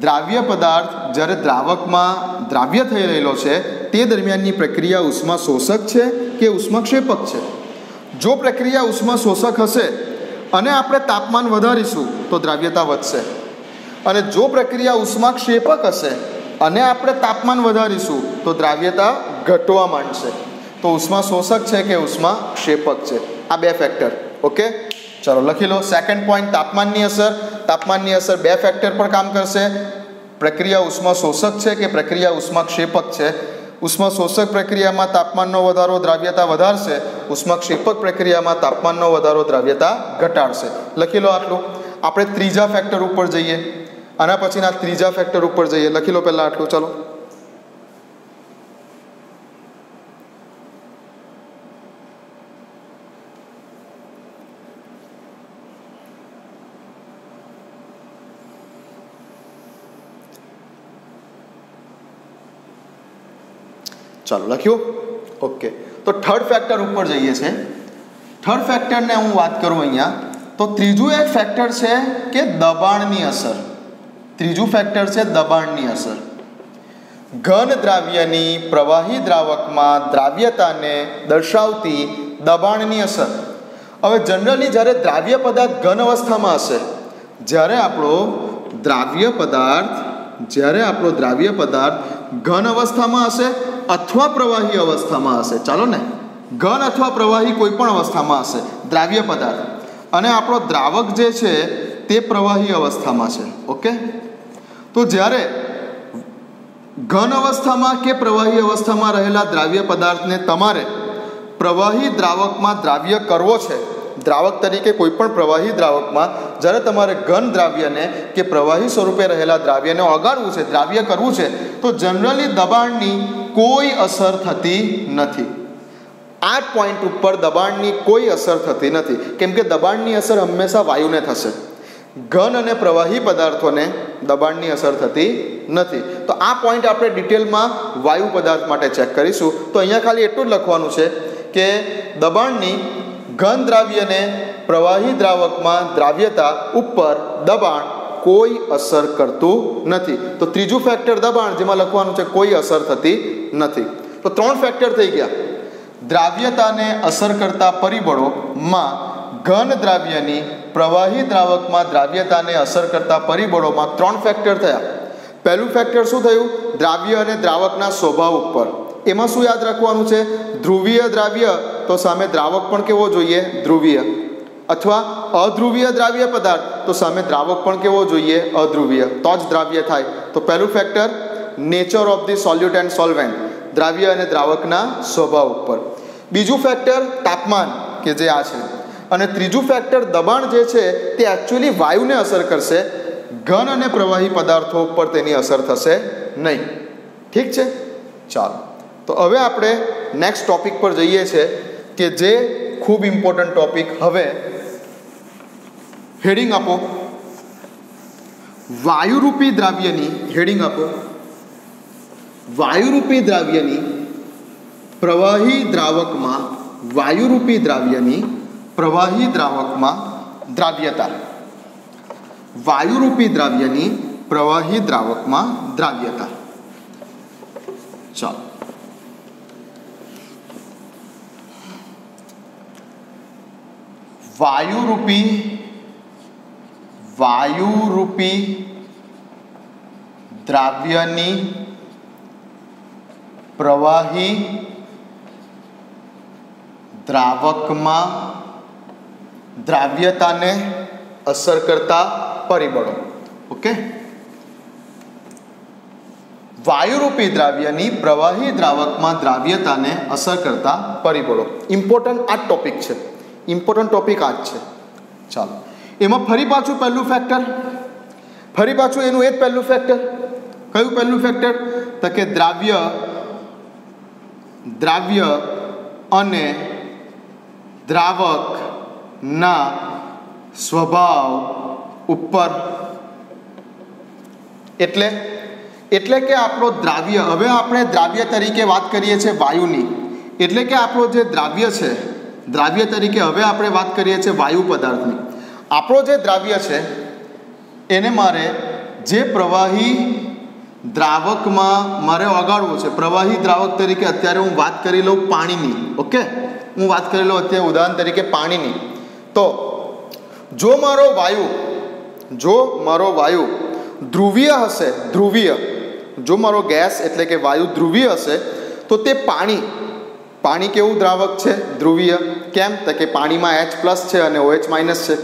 દ્રાવ્ય પદાર્થ જ્યારે દ્રાવકમાં દ્રાવ્ય થઈ રહેલો છે, તે દરમિયાનની પ્રક્રિયા ઉષ્મા શોષક છે કે ઉષ્માક્ષેપક છે? જો પ્રક્રિયા ઉષ્મા શોષક હશે અને આપણે તાપમાન વધારીશું, તો દ્રાવ્યતા વધશે. અને જો પ્રક્રિયા ઉષ્માક્ષેપક હશે અને આપણે તાપમાન વધારીશું, તો દ્રાવ્યતા ઘટવા માંડશે. તો ઉષ્મા શોષક છે કે ઉષ્મા ક્ષેપક છે? આ બે ફેક્ટર ઓકે ચલો લખી લો. સેકન્ડ પોઈન્ટ તાપમાનની અસર. તાપમાનની અસર બે ફેક્ટર પર કામ કરશે. પ્રક્રિયા ઉષ્મા શોષક છે કે પ્રક્રિયા ઉષ્મા ક્ષેપક છે? ઉષ્મા શોષક પ્રક્રિયામાં તાપમાનનો વધારો દ્રાવ્યતા વધારશે. ઉષ્મા ક્ષેપક પ્રક્રિયામાં તાપમાનનો વધારો દ્રાવ્યતા ઘટાડશે. લખી લો આટલું. આપણે ત્રીજા ફેક્ટર ઉપર જઈએ. આના પછીના ત્રીજા ફેક્ટર ઉપર જઈએ. લખી લો પહેલાં આટલું. ચાલો. ચાલો, લખ્યું? ઓકે. તો થર્ડ ફેક્ટર ઉપર જઈએ છે. થર્ડ ફેક્ટરને હું વાત કરું અહીંયા. તો ત્રીજું એક ફેક્ટર છે કે દબાણની અસર. ત્રીજું ફેક્ટર છે દબાણની અસર. ઘન દ્રાવ્યની પ્રવાહી દ્રાવકમાં દ્રાવ્યતાને દર્શાવતી દબાણની અસર. હવે જનરલી જ્યારે દ્રાવ્ય પદાર્થ ઘન અવસ્થામાં હશે, જ્યારે આપણો દ્રાવ્ય પદાર્થ, જ્યારે આપણો દ્રાવ્ય પદાર્થ ઘન અવસ્થામાં હશે અથવા પ્રવાહી અવસ્થામાં હશે. ચાલો ને. ઘન અથવા પ્રવાહી કોઈ પણ અવસ્થામાં હશે, દ્રાવ્ય પદાર્થ. અને આપણો દ્રાવક જે છે તે પ્રવાહી અવસ્થામાં છે. ઓકે? તો જ્યારે ઘન અવસ્થામાં કે પ્રવાહી અવસ્થામાં રહેલા દ્રાવ્ય પદાર્થને તમારે પ્રવાહી દ્રાવકમાં દ્રાવ્ય કરવો છે, દ્રાવક તરીકે કોઈ પણ પ્રવાહી દ્રાવકમાં જ્યારે તમારે ઘન દ્રાવ્યને કે પ્રવાહી સ્વરૂપે રહેલા દ્રાવ્યને ઓગાળવું છે, દ્રાવ્ય કરવું છે, તો જનરલી દબાણની કોઈ અસર થતી નથી. આ પોઈન્ટ ઉપર દબાણની કોઈ અસર થતી નથી. કેમ કે દબાણની અસર હંમેશા વાયુને થશે. ઘન અને પ્રવાહી પદાર્થોને દબાણની અસર થતી નથી. તો આ પોઈન્ટ આપણે ડિટેલમાં વાયુ પદાર્થ માટે ચેક કરીશું. તો અહીંયા ખાલી એટલું જ લખવાનું છે કે દબાણની ઘન દ્રાવ્યને પ્રવાહી દ્રાવકમાં દ્રાવ્યતા ઉપર દબાણ કોઈ અસર કરતું નથી. તો ત્રીજું ફેક્ટર દબાણ જેમાં લખવાનું છે કોઈ અસર થતી નથી. તો ત્રણ ફેક્ટર થઈ ગયા. દ્રાવ્યતાને અસર કરતા પરિબળોમાં ઘન દ્રાવ્યની પ્રવાહી દ્રાવકમાં દ્રાવ્યતાને અસર કરતા પરિબળોમાં ત્રણ ફેક્ટર થયા. પહેલું ફેક્ટર શું થયું? દ્રાવ્ય અને દ્રાવકના સ્વભાવ ઉપર. એમાં શું યાદ રાખવાનું છે? ધ્રુવીય દ્રાવ્ય, તો સામે દ્રાવક પણ કેવો જોઈએ? ધ્રુવીય. અથવા અધ્રુવીય દ્રાવ્ય પદાર્થ, તો સામે દ્રાવક પણ કેવો જોઈએ? અધ્રુવીય. તો જ દ્રાવ્ય થાય. તો પહેલું factor nature of the solute and solvent દ્રાવ્ય અને દ્રાવકના સ્વભાવ ઉપર. બીજું ફેક્ટર તાપમાન, કે જે આ છે. અને ત્રીજું ફેક્ટર દબાણ જે છે તે એકચ્યુઅલી વાયુને અસર કરશે. ઘન અને પ્રવાહી પદાર્થો ઉપર તેની અસર થશે નહીં. ઠીક છે? ચાલો. તો હવે આપણે નેક્સ્ટ ટોપિક પર જઈએ છીએ કે જે ખૂબ ઇમ્પોર્ટન્ટ ટોપિક હવે હેડિંગ આપો. વાયુરૂપી દ્રાવ્યની હેડિંગ આપો. વાયુરૂપી દ્રાવ્યની પ્રવાહી દ્રાવકમાં વાયુરૂપી દ્રાવ્યની પ્રવાહી દ્રાવકમાં દ્રાવ્યતા. વાયુરૂપી દ્રાવ્યની પ્રવાહી દ્રાવકમાં દ્રાવ્યતા. ચાલો. વાયુરૂપી વાયુરૂપી દ્રાવ્યની પ્રવાહી દ્રાવકમાં દ્રાવ્યતાને અસર કરતા પરિબળો. ઓકે વાયુરૂપી દ્રાવ્યની પ્રવાહી દ્રાવકમાં દ્રાવ્યતાને અસર કરતા પરિબળો. ઇમ્પોર્ટન્ટ આ ટોપિક છે. ઇમ્પોર્ટન્ટ ટોપિક આ જ છે. ચાલો. એમાં ફરી પાછું પહેલું ફેક્ટર ફરી પાછું એનું એ જ પહેલું ફેક્ટર કયું પહેલું ફેક્ટર તો કે દ્રાવ્ય દ્રાવ્ય અને દ્રાવકના સ્વભાવ ઉપર. એટલે એટલે કે આપણો દ્રાવ્ય, હવે આપણે દ્રાવ્ય તરીકે વાત કરીએ છીએ વાયુની. એટલે કે આપણો જે દ્રાવ્ય છે, દ્રાવ્ય તરીકે હવે આપણે વાત કરીએ છીએ વાયુ પદાર્થની. આપણો જે દ્રાવ્ય છે, એને મારે જે પ્રવાહી દ્રાવકમાં મારે ઓગાળવું છે, પ્રવાહી દ્રાવક તરીકે અત્યારે હું વાત કરી લઉં પાણીની, ઓકે? હું વાત કરી લઉં અત્યારે ઉદાહરણ તરીકે પાણીની. તો જો મારો વાયુ, જો મારો વાયુ ધ્રુવીય હશે, ધ્રુવીય, જો મારો ગેસ એટલે કે વાયુ ધ્રુવીય હશે, તો તે પાણી પાણી કેવું દ્રાવક છે? ધ્રુવીય. કેમ? તો કે પાણીમાં એચ પ્લસ છે અને ઓએચ માઇનસ છે.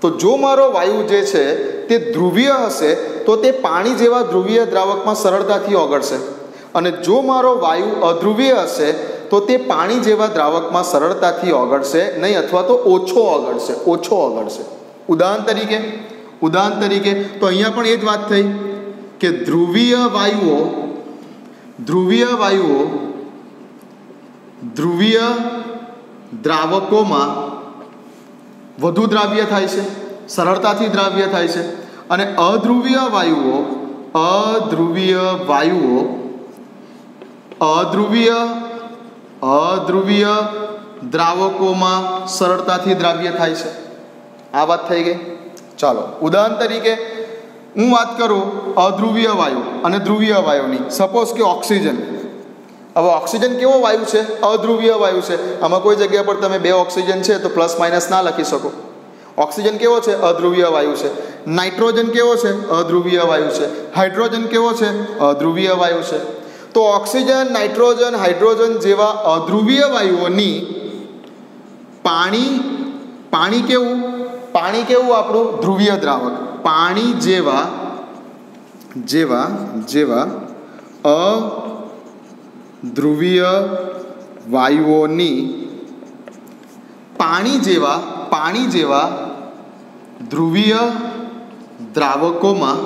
તો જો મારો વાયુ જે છે તે ધ્રુવીય હશે, તો તે પાણી જેવા ધ્રુવીય દ્રાવકમાં સરળતાથી ઓગળશે. અને જો મારો વાયુ અધ્રુવીય હશે તો તે પાણી જેવા દ્રાવકમાં સરળતાથી ઓગળશે નહીં અથવા તો ઓછો ઓગળશે ઓછો ઓગળશે. ઉદાહરણ તરીકે ઉદાહરણ તરીકે, તો અહીંયા પણ એ જ વાત થઈ કે ધ્રુવીય વાયુઓ ધ્રુવીય વાયુઓ, ધ્રુવીય દ્રાવકોમાં વધુ દ્રાવ્ય થાય છે, સરળતાથી દ્રાવ્ય થાય છે. અને અધ્રુવીય વાયુઓ અધ્રુવીય વાયુઓ, અધ્રુવીય અધ્રુવીય દ્રાવકોમાં સરળતાથી દ્રાવ્ય થાય છે. આ વાત થઈ ગઈ? ચાલો, ઉદાહરણ તરીકે હું વાત કરું અધ્રુવીય વાયુ અને ધ્રુવીય વાયુની. સપોઝ કે ઓક્સિજન. હવે ઓક્સિજન કેવો વાયુ છે? અધ્રુવીય વાયુ છે. આમાં કોઈ જગ્યા પર તમે બે ઓક્સિજન છે તો પ્લસ માઇનસ ના લખી શકો. ઓક્સિજન કેવો છે? અધ્રુવીય વાયુ છે. નાઇટ્રોજન કેવો છે? અધ્રુવીય વાયુ છે. હાઇડ્રોજન કેવો છે? અધ્રુવીય વાયુ છે. તો ઓક્સિજન, નાઇટ્રોજન, હાઇડ્રોજન જેવા અધ્રુવીય વાયુઓની પાણી પાણી કેવું? પાણી કેવું આપણું? ધ્રુવીય દ્રાવક. પાણી જેવા જેવા જેવા અ ધ્રુવીય વાયુઓની પાણી જેવા પાણી જેવા ધ્રુવીય દ્રાવકોમાં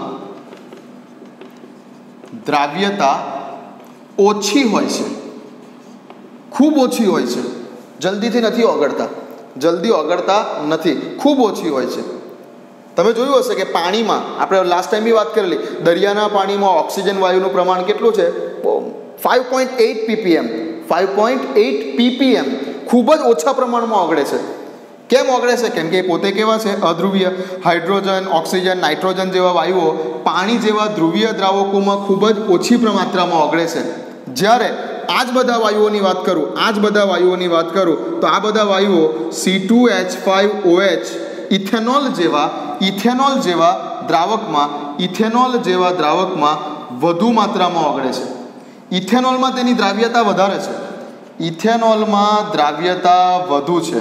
દ્રાવ્યતા ઓછી હોય છે. ખૂબ ઓછી હોય છે. જલ્દીથી નથી ઓગળતા. જલ્દી ઓગળતા નથી. ખૂબ ઓછી હોય છે. તમે જોયું હશે કે પાણીમાં, આપણે લાસ્ટ ટાઈમ બી વાત કરેલી, દરિયાના પાણીમાં ઓક્સિજન વાયુનું પ્રમાણ કેટલું છે? Five point eight PPM five point eight PPM ખૂબ જ ઓછા પ્રમાણમાં ઓગળે છે. કેમ ઓગળે છે? કેમ કે એ પોતે કેવા છે? અધ્રુવીય. હાઇડ્રોજન, ઓક્સિજન, નાઇટ્રોજન જેવા વાયુઓ પાણી જેવા ધ્રુવીય દ્રાવકોમાં ખૂબ જ ઓછી માત્રામાં ઓગળે છે. જ્યારે આ જ બધા વાયુઓની વાત કરું આ જ બધા વાયુઓની વાત કરું, તો આ બધા વાયુઓ C two H five O H ethanol જેવા ઇથેનોલ જેવા દ્રાવકમાં, ઇથેનોલ જેવા દ્રાવકમાં વધુ માત્રામાં ઓગળે છે. ઇથેનોલમાં તેની દ્રાવ્યતા વધારે છે. ઇથેનોલમાં દ્રાવ્યતા વધુ છે.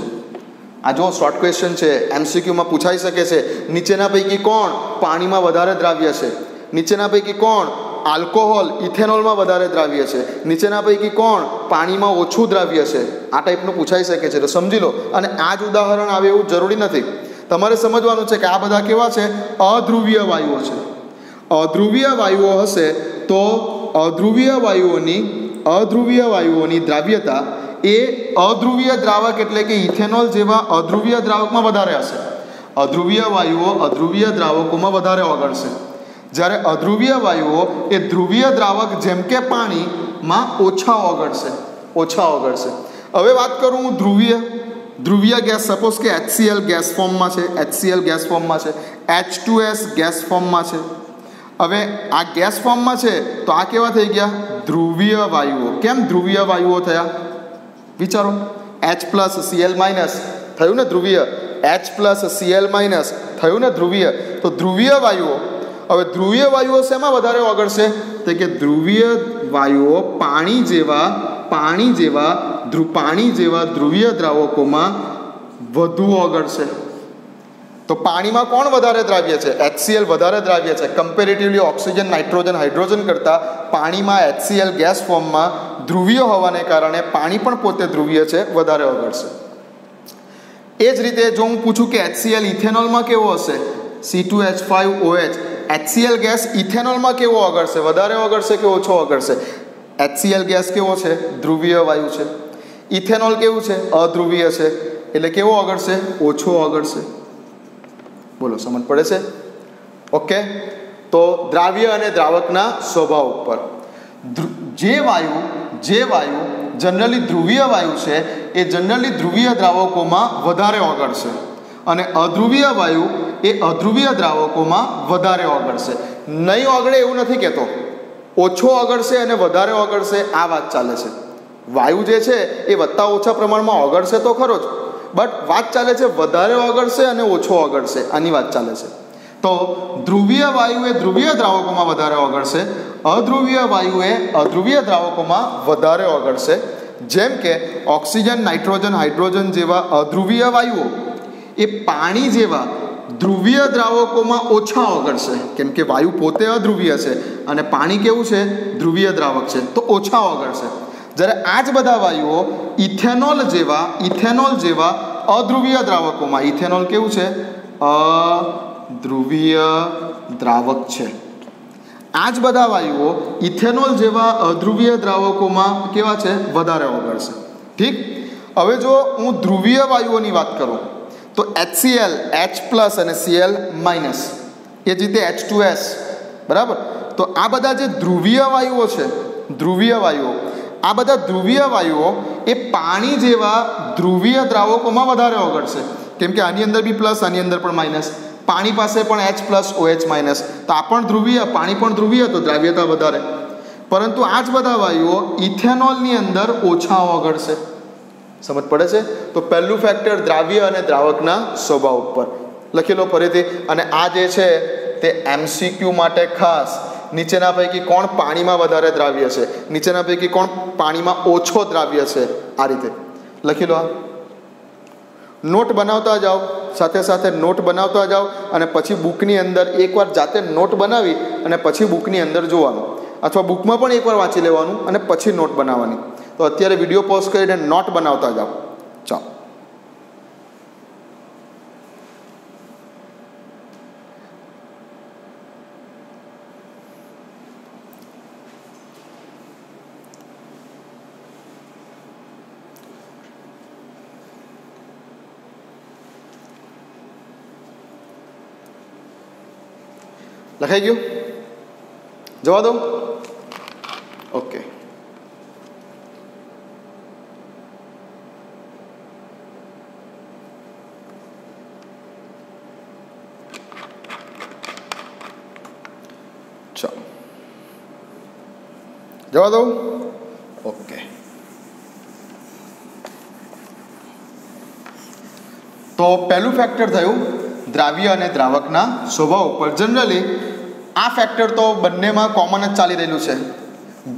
આ જો શોર્ટ ક્વેશ્ચન છે એમસીક્યુમાં પૂછાઈ શકે છે, નીચેના પૈકી કોણ પાણીમાં વધારે દ્રાવ્ય છે? નીચેના પૈકી કોણ આલ્કોહોલ, ઇથેનોલમાં વધારે દ્રાવ્ય છે. નીચેના પૈકી કોણ? પાણીમાં ઓછું દ્રાવ્ય છે. આ ટાઈપનું પૂછાઈ શકે છે. તો સમજી લો. અને આ જ ઉદાહરણ આવે એવું જરૂરી નથી. તમારે સમજવાનું છે કે આ બધા કેવા છે? અધ્રુવીય વાયુઓ છે. અધ્રુવીય વાયુઓ હશે તો અધ્રુવીય વાયુઓની અધ્રુવીય વાયુઓની દ્રાવ્યતા એ અધ્રુવીય દ્રાવક એટલે કે ઇથેનોલ જેવા અધ્રુવીય દ્રાવકમાં વધારે હશે. અધ્રુવીય વાયુઓ અધ્રુવીય દ્રાવકોમાં વધારે ઓગળશે. જ્યારે અધ્રુવીય વાયુઓ એ ધ્રુવીય દ્રાવક જેમ કે પાણીમાં ઓછા ઓગળશે ઓછા ઓગળશે. હવે વાત કરું હું ધ્રુવીય. ધ્રુવીય ગેસ સપોઝ કે એચસીએલ ગેસ ફોર્મમાં છે એચસીએલ ગેસ ફોર્મમાં છે એચ ટુ એસ ગેસ ફોર્મમાં છે. હવે આ ગેસ ફોર્મમાં છે તો આ કેવા થઈ ગયા? ધ્રુવીય વાયુઓ. કેમ ધ્રુવીય વાયુઓ થયા? વિચારો. એચ પ્લસ સીએલ માઇનસ થયું ને ધ્રુવીય? એચ પ્લસ સીએલ માઇનસ થયું ને ધ્રુવીય? તો ધ્રુવીય વાયુઓ હવે ધ્રુવીય વાયુઓ શેમાં વધારે ઓગળશે? તો કે ધ્રુવીય વાયુઓ પાણી જેવા પાણી જેવા પાણી જેવા ધ્રુવીય દ્રાવકોમાં વધુ ઓગળશે. તો પાણીમાં કોણ વધારે દ્રાવ્ય છે? એચસીએલ વધારે દ્રાવ્ય છે. કમ્પેરેટિવલી ઓક્સિજન નાઇટ્રોજન હાઇડ્રોજન કરતાં પાણીમાં એચસીએલ ગેસ ફોર્મમાં ધ્રુવીય હોવાને કારણે પાણી પણ પોતે ધ્રુવીય છે, વધારે ઓગળશે. એ જ રીતે જો હું પૂછું કે એચસીએલ ઇથેનોલમાં કેવો હશે? C two H five O H HCl gas ઇથેનોલમાં કેવો ઓગળશે વધારે ઓગળશે કે ઓછો ઓગળશે એચસીએલ ગેસ કેવો છે? ધ્રુવીય વાયુ છે. ઇથેનોલ કેવું છે? અધ્રુવીય છે. એટલે કેવો ઓગળશે ઓછો ઓગળશે બોલો, સમજ પડે છે? ઓકે તો દ્રાવ્ય અને દ્રાવકના સ્વભાવ ઉપર. જે વાયુ જે વાયુ જનરલી ધ્રુવીય વાયુ છે, એ જનરલી ધ્રુવીય દ્રાવકોમાં વધારે ઓગળશે અને અધ્રુવીય વાયુ એ અધ્રુવીય દ્રાવકોમાં વધારે ઓગળશે. નહીં ઓગળે એવું નથી કહેતો. ઓછો ઓગળશે અને વધારે ઓગળશે, આ વાત ચાલે છે. વાયુ જે છે એ વધતા ઓછા પ્રમાણમાં ઓગળશે તો ખરો જ. બટ વાત ચાલે છે વધારે ઓગળશે અને ઓછો ઓગળશે. આની વાત ચાલે છે. તો ધ્રુવીય વાયુ એ ધ્રુવીય દ્રાવકોમાં વધારે ઓગળશે, અધ્રુવીય વાયુ એ અધ્રુવીય દ્રાવકોમાં વધારે ઓગળશે. જેમ કે ઓક્સિજન, નાઇટ્રોજન, હાઇડ્રોજન જેવા અધ્રુવીય વાયુઓ એ પાણી જેવા ધ્રુવીય દ્રાવકોમાં ઓછા ઓગળશે. કેમ કે વાયુ પોતે અધ્રુવીય છે અને પાણી કેવું છે? ધ્રુવીય દ્રાવક છે. તો ઓછા ઓગળશે. જ્યારે આ જ બધા વાયુઓ ઇથેનોલ જેવા ઇથેનોલ જેવા અધ્રુવીય દ્રાવકોમાં, ઇથેનોલ કેવું છે? અધ્રુવીય દ્રાવક છે. આ જ બધા વાયુઓ ઇથેનોલ જેવા અધ્રુવીય દ્રાવકોમાં કેવા છે? વધારે ઓગળશે. ઠીક? હવે જો હું ધ્રુવીય વાયુઓની વાત કરું તો એચસીએલ એચ પ્લસ અને સીએલ માઇનસ એ જ રીતે એચ ટુ એસ બરાબર? તો આ બધા જે ધ્રુવીય વાયુઓ છે, ધ્રુવીય વાયુઓ, આ બધા ધ્રુવીય વાયુઓ એ પાણી જેવા ધ્રુવીય દ્રાવકોમાં વધારે ઓગળશે. કેમ કે આની અંદર બી પ્લસ આની અંદર પણ માઇનસ પાણી પાસે પણ H plus O H minus તો આ પણ ધ્રુવીય, પાણી પણ ધ્રુવીય, તો દ્રાવ્યતા વધારે. પરંતુ આ જ બધા વાયુઓ ઇથેનોલની અંદર ઓછા ઓગળશે. સમજ પડે છે? તો પહેલું ફેક્ટર દ્રાવ્ય અને દ્રાવકના સ્વભાવ ઉપર. લખી લો ફરીથી. અને આ જે છે, તે એમસીક્યુ માટે ખાસ. નીચેના પૈકી કોણ પાણીમાં વધારે દ્રાવ્ય છે? નીચેના પૈકી કોણ પાણીમાં ઓછો દ્રાવ્ય છે? આ રીતે. લખી લો નોટ બનાવતા જાઓ. સાથે સાથે નોટ બનાવતા જાઓ. અને પછી બુકની અંદર એકવાર જાતે નોટ બનાવી અને પછી બુકની અંદર જોવાનું. અથવા બુકમાં પણ એકવાર વાંચી લેવાનું અને પછી નોટ બનાવવાની. તો અત્યારે વીડિયો પોઝ કરીને નોટ બનાવતા જાઓ ચાલો લખાઈ ગયું જવા દો ઓકે જવા દઉં ઓકે તો પહેલું ફેક્ટર થયું દ્રાવ્ય અને દ્રાવકના સ્વભાવ ઉપર. જનરલી આ ફેક્ટર તો બંનેમાં કોમન જ ચાલી રહેલું છે.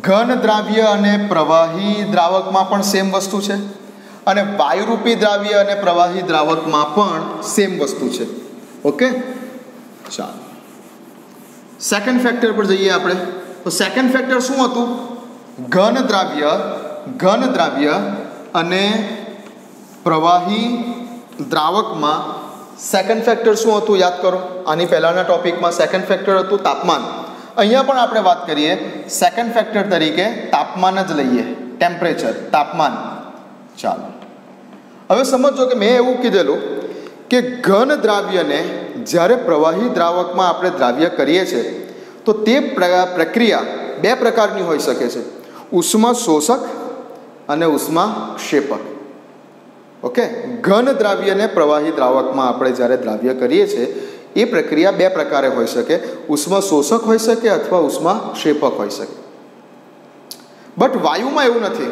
ઘન દ્રાવ્ય અને પ્રવાહી દ્રાવકમાં પણ સેમ વસ્તુ છે અને વાયુરૂપી દ્રાવ્ય અને પ્રવાહી દ્રાવકમાં પણ સેમ વસ્તુ છે. ઓકે ચાલો. સેકન્ડ ફેક્ટર પર જઈએ આપણે. તો સેકન્ડ ફેક્ટર શું હતું? ઘન દ્રાવ્ય ઘન દ્રાવ્ય અને પ્રવાહી દ્રાવકમાં સેકન્ડ ફેક્ટર શું હતું યાદ કરો? આની પહેલાંના ટોપિકમાં સેકન્ડ ફેક્ટર હતું તાપમાન. અહીંયા પણ આપણે વાત કરીએ સેકન્ડ ફેક્ટર તરીકે તાપમાન જ લઈએ. ટેમ્પરેચર તાપમાન. ચાલો. હવે સમજો કે મેં એવું કીધેલું કે ઘન દ્રાવ્યને જ્યારે પ્રવાહી દ્રાવકમાં આપણે દ્રાવ્ય કરીએ છીએ તો તે પ્રક્રિયા બે પ્રકારની હોઈ શકે છે. ઉષ્મા શોષક અને ઉષ્મા ક્ષેપક ઓકે? ઘન દ્રાવ્યને પ્રવાહી દ્રાવકમાં આપણે જ્યારે દ્રાવ્ય કરીએ છીએ, એ પ્રક્રિયા બે પ્રકારે હોઈ શકે. ઉષ્મા શોષક હોઈ શકે અથવા ઉષ્મા ક્ષેપક હોઈ શકે. બટ વાયુમાં એવું નથી.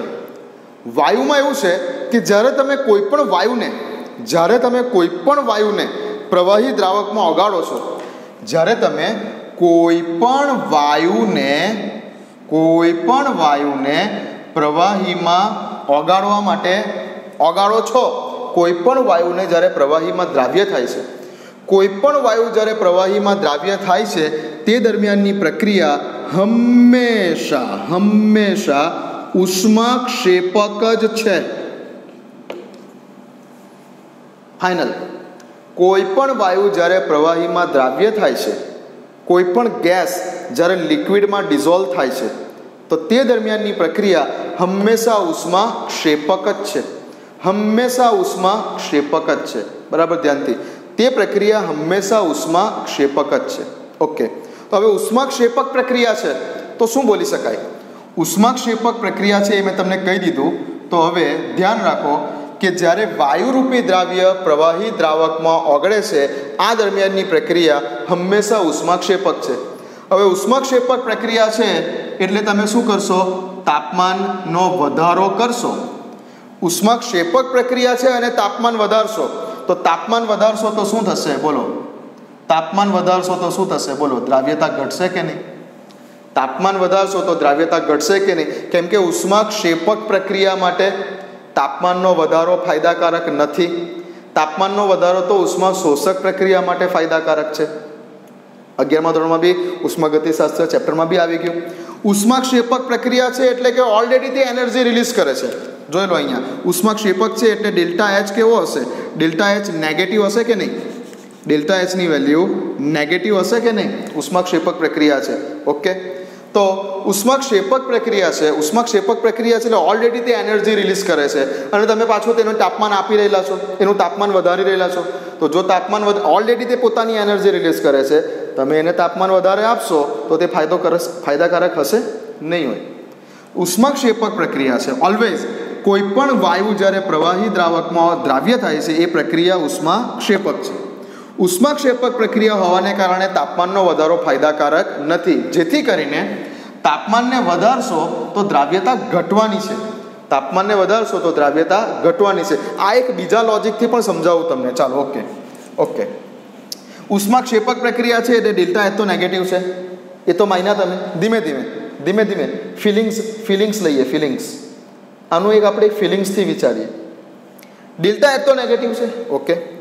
વાયુમાં એવું છે કે જ્યારે તમે કોઈ પણ વાયુને, જ્યારે તમે કોઈ પણ વાયુને પ્રવાહી દ્રાવકમાં ઓગાળો છો, જ્યારે તમે કોઈ પણ વાયુને કોઈ પણ વાયુને પ્રવાહીમાં ઓગાળવા માટે ઓગાળો છો. કોઈ પણ વાયુને જ્યારે પ્રવાહીમાં દ્રાવ્ય થાય છે કોઈ પણ વાયુ જ્યારે પ્રવાહીમાં દ્રાવ્ય થાય છે, તે દરમિયાનની પ્રક્રિયા હંમેશા હંમેશા ઉષ્માક્ષેપક જ છે. ફાઇનલ કોઈ પણ વાયુ જ્યારે પ્રવાહીમાં દ્રાવ્ય થાય છે કોઈ પણ ગેસ જ્યારે લિક્વિડમાં ડિઝોલ્વ થાય છે, તો તે દરમિયાનની પ્રક્રિયા હંમેશા ઉષ્મા ક્ષેપક જ છે. હંમેશા ઉષ્મા ક્ષેપક જ છે. બરાબર? ધ્યાનથી. તે પ્રક્રિયા હંમેશા ઉષ્મા ક્ષેપક જ છે. ઓકે. તો હવે ઉષ્મા ક્ષેપક પ્રક્રિયા છે, તો શું બોલી શકાય? ઉષ્મા ક્ષેપક પ્રક્રિયા છે એ મેં તમને કહી દીધું. તો હવે ધ્યાન રાખો કે જ્યારે વાયુરૂપી દ્રાવ્ય પ્રવાહી દ્રાવકમાં ઓગળે છે, આ દરમિયાનની પ્રક્રિયા હંમેશા ઉષ્માક્ષેપક છે. હવે ઉષ્માક્ષેપક પ્રક્રિયા છે એટલે તમે શું કરશો? તાપમાનનો વધારો કરશો. ઉષ્માક્ષેપક પ્રક્રિયા છે અને તાપમાન વધારશો. તો તાપમાન વધારશો તો શું થશે? બોલો. તાપમાન વધારશો તો શું થશે? બોલો. દ્રાવ્યતા ઘટશે કે નહીં? તાપમાન વધારશો તો દ્રાવ્યતા ઘટશે કે નહીં? કેમ કે ઉષ્માક્ષેપક પ્રક્રિયા માટે તાપમાનનો વધારો ફાયદાકારક નથી. તાપમાનનો વધારો તો ઉષ્મા શોષક પ્રક્રિયા માટે ફાયદાકારક છે. અગિયારમા ધોરણમાં બી ઉષ્માગતિશાસ્ત્ર ચેપ્ટરમાં બી આવી ગયું. ઉષ્માક્ષેપક પ્રક્રિયા છે એટલે કે ઓલરેડી તે એનર્જી રિલીઝ કરે છે. જોઈ લો અહીંયા. ઉષ્માક્ષેપક છે એટલે ડેલ્ટા એચ કેવો હશે? ડેલ્ટા એચ નેગેટિવ હશે કે નહીં? ડેલ્ટા એચની વેલ્યુ નેગેટિવ હશે કે નહીં? ઉષ્માક્ષેપક પ્રક્રિયા છે. ઓકે તો ઉષ્માક્ષેપક પ્રક્રિયા છે. ઉષ્માક્ષેપક પ્રક્રિયા છે એટલે ઓલરેડી તે એનર્જી રિલીઝ કરે છે. અને તમે પાછું તેનું તાપમાન આપી રહેલા છો. એનું તાપમાન વધારી રહેલા છો. તો જો તાપમાન ઓલરેડી તે પોતાની એનર્જી રિલીઝ કરે છે. તમે એને તાપમાન વધારે આપશો તો તે ફાયદો કરે ફાયદાકારક હશે? નહીં હોય. ઉષ્માક્ષેપક પ્રક્રિયા છે. ઓલવેઝ કોઈ પણ વાયુ જ્યારે પ્રવાહી દ્રાવકમાં દ્રાવ્ય થાય છે, એ પ્રક્રિયા ઉષ્માક્ષેપક છે. ઉષ્માક્ષેપક પ્રક્રિયા હોવાને કારણે તાપમાનનો વધારો ફાયદાકારક નથી. જેથી કરીને તાપમાનને વધારશો તો દ્રાવ્યતા ઘટવાની છે. તાપમાનને વધારશો તો દ્રાવ્યતા ઘટવાની છે. આ એક બીજા લોજિકથી પણ સમજાવું તમને. ચાલો ઓકે ઓકે ઉષ્માક્ષેપક પ્રક્રિયા છે એટલે ડેલ્ટા એચ તો નેગેટિવ છે. એ તો માયના તમે. ધીમે ધીમે. ધીમે ધીમે. ફિલિંગ્સ ફિલિંગ્સ લઈએ ફિલિંગ્સ આનું એક આપણે ફિલિંગ્સથી વિચારીએ. ડેલ્ટા એચ તો નેગેટિવ છે. ઓકે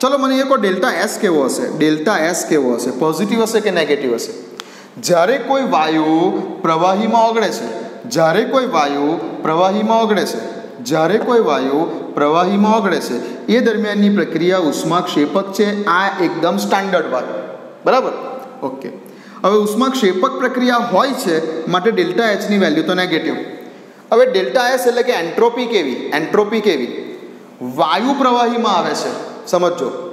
ચલો, મને એ કહો ડેલ્ટા એસ કેવો હશે? ડેલ્ટા એસ કેવો હશે? પોઝિટિવ હશે કે નેગેટિવ હશે? જ્યારે કોઈ વાયુ પ્રવાહીમાં ઓગળે છે, જ્યારે કોઈ વાયુ પ્રવાહીમાં ઓગળે છે, જ્યારે કોઈ વાયુ પ્રવાહીમાં ઓગળે છે, એ દરમિયાનની પ્રક્રિયા ઉષ્માક્ષેપક છે. આ એકદમ સ્ટાન્ડર્ડ વાત. બરાબર? ઓકે હવે ઉષ્માક્ષેપક પ્રક્રિયા હોય છે, માટે ડેલ્ટા એચની વેલ્યુ તો નેગેટિવ હવે ડેલ્ટા એસ એટલે કે એન્ટ્રોપી કેવી? એન્ટ્રોપી કેવી? વાયુ પ્રવાહીમાં આવે છે. સમજો.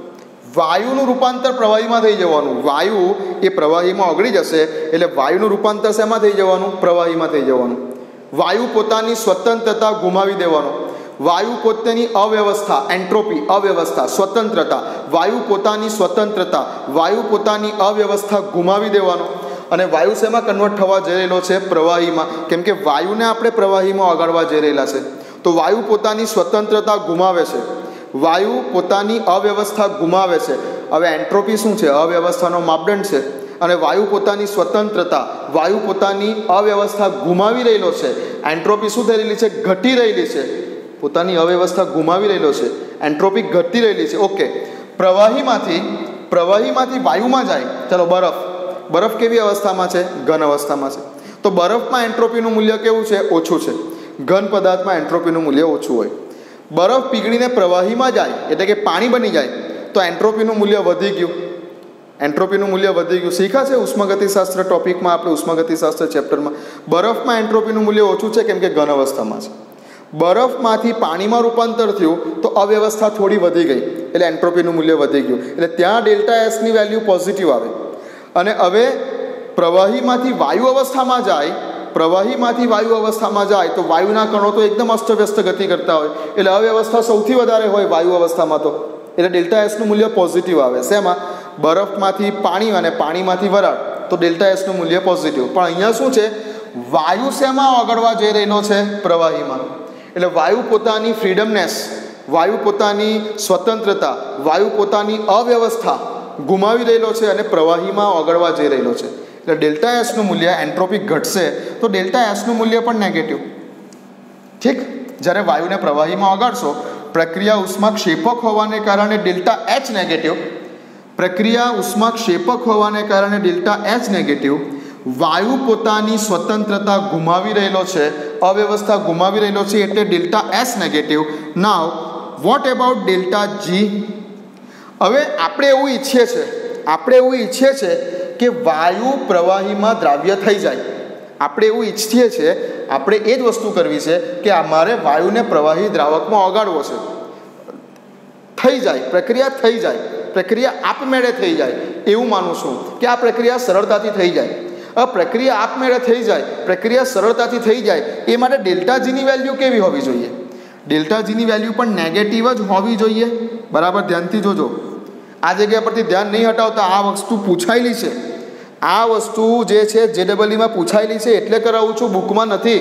વાયુનું રૂપાંતર પ્રવાહીમાં થઈ જવાનું. વાયુ એ પ્રવાહીમાં ઓગળી જશે એટલે વાયુનું રૂપાંતર શેમાં થઈ જવાનું? પ્રવાહીમાં થઈ જવાનું. વાયુ પોતાની સ્વતંત્રતા ગુમાવી દેવાનો. વાયુ પોતાની અવ્યવસ્થા, એન્ટ્રોપી, અવ્યવસ્થા, સ્વતંત્રતા. વાયુ પોતાની સ્વતંત્રતા, વાયુ પોતાની અવ્યવસ્થા ગુમાવી દેવાનો. અને વાયુ શેમાં કન્વર્ટ થવા જઈ રહેલો છે? પ્રવાહીમાં. કેમ કે વાયુને આપણે પ્રવાહીમાં ઓગાળવા જઈ રહેલા છે. તો વાયુ પોતાની સ્વતંત્રતા ગુમાવે છે. વાયુ પોતાની અવ્યવસ્થા ગુમાવે છે. હવે એન્ટ્રોપી શું છે? અવ્યવસ્થાનો માપદંડ છે. અને વાયુ પોતાની સ્વતંત્રતા, વાયુ પોતાની અવ્યવસ્થા ગુમાવી રહેલો છે. એન્ટ્રોપી શું થઈ રહેલી છે? ઘટી રહેલી છે. પોતાની અવ્યવસ્થા ગુમાવી રહેલો છે. એન્ટ્રોપી ઘટી રહેલી છે. ઓકે. પ્રવાહીમાંથી પ્રવાહીમાંથી વાયુમાં જાય. ચલો, બરફ. બરફ કેવી અવસ્થામાં છે? ઘન અવસ્થામાં છે. તો બરફમાં એન્ટ્રોપીનું મૂલ્ય કેવું છે? ઓછું છે. ઘન પદાર્થમાં એન્ટ્રોપીનું મૂલ્ય ઓછું હોય. બરફ પીગળીને પ્રવાહીમાં જાય, એટલે કે પાણી બની જાય, તો એન્ટ્રોપીનું મૂલ્ય વધી ગયું. એન્ટ્રોપીનું મૂલ્ય વધી ગયું. શીખા છે ઉષ્માગતિશાસ્ત્ર ટોપિકમાં આપણે ઉષ્મગતિશાસ્ત્ર ચેપ્ટરમાં. બરફમાં એન્ટ્રોપીનું મૂલ્ય ઓછું છે કેમ કે ઘન અવસ્થામાં છે. બરફમાંથી પાણીમાં રૂપાંતર થયું, તો અવ્યવસ્થા થોડી વધી ગઈ, એટલે એન્ટ્રોપીનું મૂલ્ય વધી ગયું. એટલે ત્યાં ડેલ્ટા એસની વેલ્યુ પોઝિટિવ આવે. અને હવે પ્રવાહીમાંથી વાયુ અવસ્થામાં જાય પ્રવાહીમાંથી વાયુ અવસ્થામાં જાય તો વાયુના કણો તો એકદમ અસ્તવ્યસ્ત ગતિ કરતા હોય. એટલે અવ્યવસ્થા સૌથી વધારે હોય વાયુ અવસ્થામાં તો. એટલે ડેલ્ટા એસનું મૂલ્ય પોઝિટિવ આવે. શેમાં? બરફમાંથી પાણી અને પાણીમાંથી વરાળ. તો ડેલ્ટા એસનું મૂલ્ય પોઝિટિવ પણ અહીંયા શું છે? વાયુ શેમાં ઓગળવા જઈ રહેલો છે? પ્રવાહીમાં. એટલે વાયુ પોતાની ફ્રીડમનેસ, વાયુ પોતાની સ્વતંત્રતા, વાયુ પોતાની અવ્યવસ્થા ગુમાવી રહેલો છે અને પ્રવાહીમાં ઓગળવા જઈ રહેલો છે. એટલે ડેલ્ટા એસનું મૂલ્ય એન્ટ્રોપિક ઘટશે, તો ડેલ્ટા એસનું મૂલ્ય પણ નેગેટિવ ઠીક? જ્યારે વાયુને પ્રવાહીમાં ઓગાડશો પ્રક્રિયા ઉષ્મા ક્ષેપક હોવાને કારણે ડેલ્ટા એચ નેગેટિવ પ્રક્રિયા ઉષ્મા ક્ષેપક હોવાને કારણે ડેલ્ટા એચ નેગેટિવ વાયુ પોતાની સ્વતંત્રતા ગુમાવી રહેલો છે, અવ્યવસ્થા ગુમાવી રહેલો છે એટલે delta S negative now what about delta G હવે આપણે એવું ઈચ્છીએ છીએ આપણે એવું ઈચ્છીએ છીએ કે વાયુ પ્રવાહીમાં દ્રાવ્ય થઈ જાય. આપણે એવું ઈચ્છીએ છીએ, આપણે એ જ વસ્તુ કરવી છે કે અમારે વાયુને પ્રવાહી દ્રાવકમાં ઓગાળવો છે. થઈ જાય, પ્રક્રિયા થઈ જાય, પ્રક્રિયા આપમેળે થઈ જાય, એવું માનું છું કે આ પ્રક્રિયા સરળતાથી થઈ જાય. આ પ્રક્રિયા આપમેળે થઈ જાય, પ્રક્રિયા સરળતાથી થઈ જાય, એ માટે ડેલ્ટા જીની વેલ્યુ કેવી હોવી જોઈએ? ડેલ્ટા જીની વેલ્યુ પણ નેગેટિવ જ હોવી જોઈએ. બરાબર? ધ્યાનથી જોજો. આ જગ્યા પરથી ધ્યાન નહીં હટાવતા આ વસ્તુ પૂછાયેલી છે. આ વસ્તુ જે છે જે ડબલઈમાં પૂછાયેલી છે એટલે કરાવું છું, બુકમાં નથી.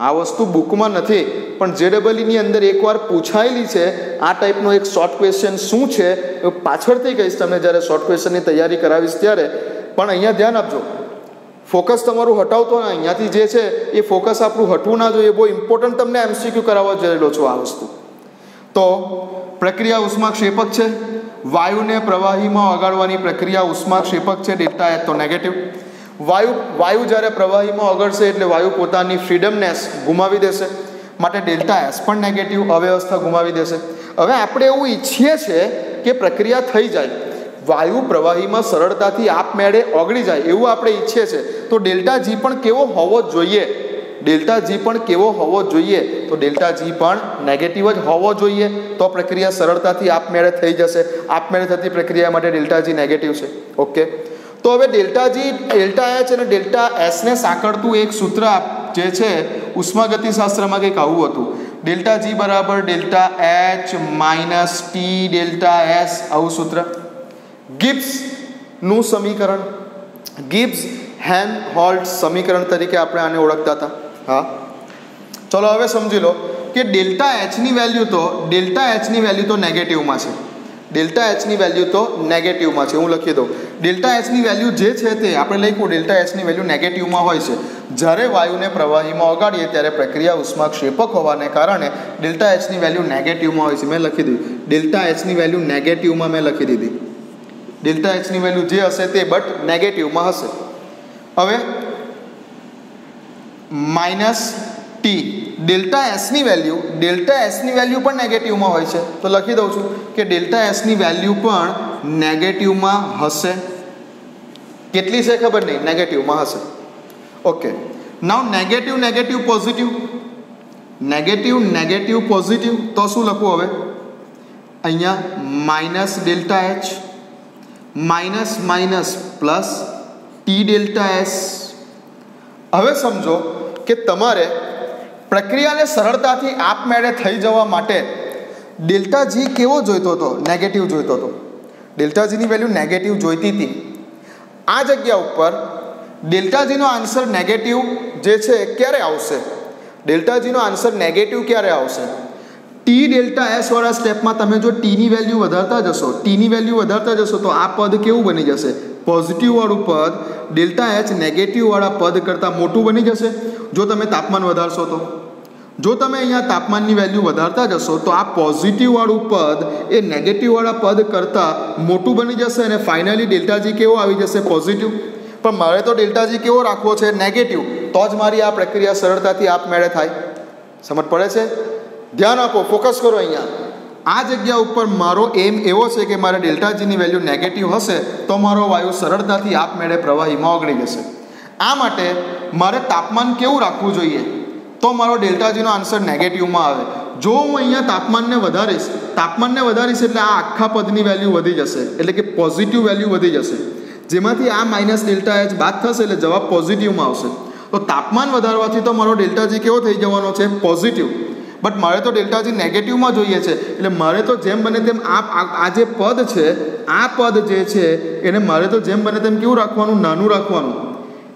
આ વસ્તુ બુકમાં નથી. પણ જે ડબલઈની અંદર એકવાર પૂછાયેલી છે, આ ટાઈપનો એક શોર્ટ ક્વેશ્ચન શું છે પાછળથી કહીશ તમે જ્યારે શોર્ટ ક્વેશ્ચનની તૈયારી કરાવીશ ત્યારે. પણ અહીંયા ધ્યાન આપજો. ફોકસ તમારું હટાવતો ને, અહીંયાથી જે છે એ ફોકસ આપણું હટવું ના જોઈએ. બહુ ઇમ્પોર્ટન્ટ તમને એમસીક્યુ કરાવવા જયેલો છું આ વસ્તુ. તો પ્રક્રિયા ઉષ્માક્ષેપક છે. વાયુને પ્રવાહીમાં ઓગાળવાની પ્રક્રિયા ઉષ્માક્ષેપક છે ડેલ્ટા એચ તો નેગેટિવ વાયુ વાયુ જ્યારે પ્રવાહીમાં ઓગળશે એટલે વાયુ પોતાની ફ્રીડમનેસ ગુમાવી દેશે. માટે ડેલ્ટા એસ પણ નેગેટિવ અવ્યવસ્થા ગુમાવી દેશે. હવે આપણે એવું ઈચ્છીએ છીએ કે પ્રક્રિયા થઈ જાય. વાયુ પ્રવાહીમાં સરળતાથી આપમેળે ઓગળી જાય એવું આપણે ઈચ્છીએ છીએ. તો ડેલ્ટા જી પણ કેવો હોવો જોઈએ? ડેલ્ટા જી પણ કેવો હોવો જોઈએ? તો ડેલ્ટા જી પણ નેગેટિવ જ હોવો જોઈએ. તો પ્રક્રિયા સરળતાથી આપમેળે થઈ જશે. આપમેળે થતી પ્રક્રિયા માટે ડેલ્ટા જી નેગેટિવ છે. ઓકે તો હવે ડેલ્ટા જી, ડેલ્ટા એચ અને ડેલ્ટા એસને સાંકળતું એક સૂત્ર જે છે, ઉષ્માગતિશાસ્ત્રમાં કંઈક આવું હતું. ડેલ્ટા જી બરાબર delta H minus T delta S આવું સૂત્ર. ગિબ્સનું સમીકરણ. ગિબ્સ હેન હોલ્ટ સમીકરણ તરીકે આપણે આને ઓળખતા હતા. હા. ચલો, હવે સમજી લો કે ડેલ્ટા એચની વેલ્યુ તો, ડેલ્ટા એચની વેલ્યુ તો નેગેટિવમાં છે. ડેલ્ટા એચની વેલ્યુ તો નેગેટિવમાં છે. હું લખી દઉં. ડેલ્ટા એચની વેલ્યુ જે છે તે, આપણે લખ્યું, ડેલ્ટા એચની વેલ્યુ નેગેટિવમાં હોય છે. જ્યારે વાયુને પ્રવાહીમાં ઓગાડીએ ત્યારે પ્રક્રિયા ઉષ્માક્ષેપક હોવાને કારણે ડેલ્ટા એચની વેલ્યુ નેગેટિવમાં હોય છે. મેં લખી દીધી. ડેલ્ટા એચની વેલ્યુ નેગેટિવમાં મેં લખી દીધી. ડેલ્ટા એચની વેલ્યુ જે હશે તે બટ નેગેટિવમાં હશે. હવે માઇનસ ટી. ડેલ્ટા એસની વેલ્યુ, ડેલ્ટા એસની વેલ્યુ પણ નેગેટિવમાં હોય છે. તો લખી દઉં છું કે ડેલ્ટા એસની વેલ્યુ પણ નેગેટિવમાં હશે. કેટલી છે ખબર નહીં, નેગેટિવમાં હશે. Okay now negative negative positive negative negative positive તો શું લખવું હવે? અહીંયા minus delta H minus minus plus T delta S હવે સમજો કે તમારે પ્રક્રિયાને સરળતાથી આપમેળે થઈ જવા માટે ડેલ્ટા જી કેવો જોઈતો હતો? નેગેટિવ જોઈતો હતો. ડેલ્ટા જીની વેલ્યુ નેગેટિવ જોઈતી હતી. આ જગ્યા ઉપર ડેલ્ટા જીનો આન્સર નેગેટિવ જે છે ક્યારે આવશે? ડેલ્ટા જીનો આન્સર નેગેટિવ ક્યારે આવશે? ટી ડેલ્ટા એસ વાળા સ્ટેપમાં તમે જો ટીની વેલ્યુ વધારતા જશો ટીની વેલ્યુ વધારતા જશો તો આ પદ કેવું બની જશે? પોઝિટિવ વાળું પદ ડેલ્ટા એચ નેગેટિવવાળા પદ કરતાં મોટું બની જશે. જો તમે તાપમાન વધારશો તો. જો તમે અહીંયા તાપમાનની વેલ્યુ વધારતા જશો, તો આ પોઝિટિવવાળું પદ એ નેગેટિવવાળા પદ કરતાં મોટું બની જશે અને ફાઇનલી ડેલ્ટાજી કેવો આવી જશે? પોઝિટિવ પણ મારે તો ડેલ્ટાજી કેવો રાખવો છે? નેગેટિવ તો જ મારી આ પ્રક્રિયા સરળતાથી આપમેળે થાય. સમજ પડે છે? ધ્યાન આપો ફોકસ કરો અહીંયા. આ જગ્યા ઉપર મારો એમ એવો છે કે મારે ડેલ્ટાજીની વેલ્યુ નેગેટિવ હશે, તો મારો વાયુ સરળતાથી આપમેળે પ્રવાહીમાં ઓગળી જશે. આ માટે મારે તાપમાન કેવું રાખવું જોઈએ? તો મારો ડેલ્ટાજીનો આન્સર નેગેટિવમાં આવે. જો હું અહીંયા તાપમાનને વધારીશ તાપમાનને વધારીશ એટલે આ આખા પદની વેલ્યુ વધી જશે, એટલે કે પોઝિટિવ વેલ્યુ વધી જશે. જેમાંથી આ માઇનસ ડેલ્ટા એચ બાદ થશે એટલે જવાબ પોઝિટિવમાં આવશે. તો તાપમાન વધારવાથી તો મારો ડેલ્ટાજી કેવો થઈ જવાનો છે? પોઝિટિવ બટ મારે તો ડેલ્ટાજી નેગેટિવમાં જોઈએ છે. એટલે મારે તો જેમ બને તેમ આ આ જે પદ છે, આ પદ જે છે, એને મારે તો જેમ બને તેમ કેવું રાખવાનું? નાનું રાખવાનું.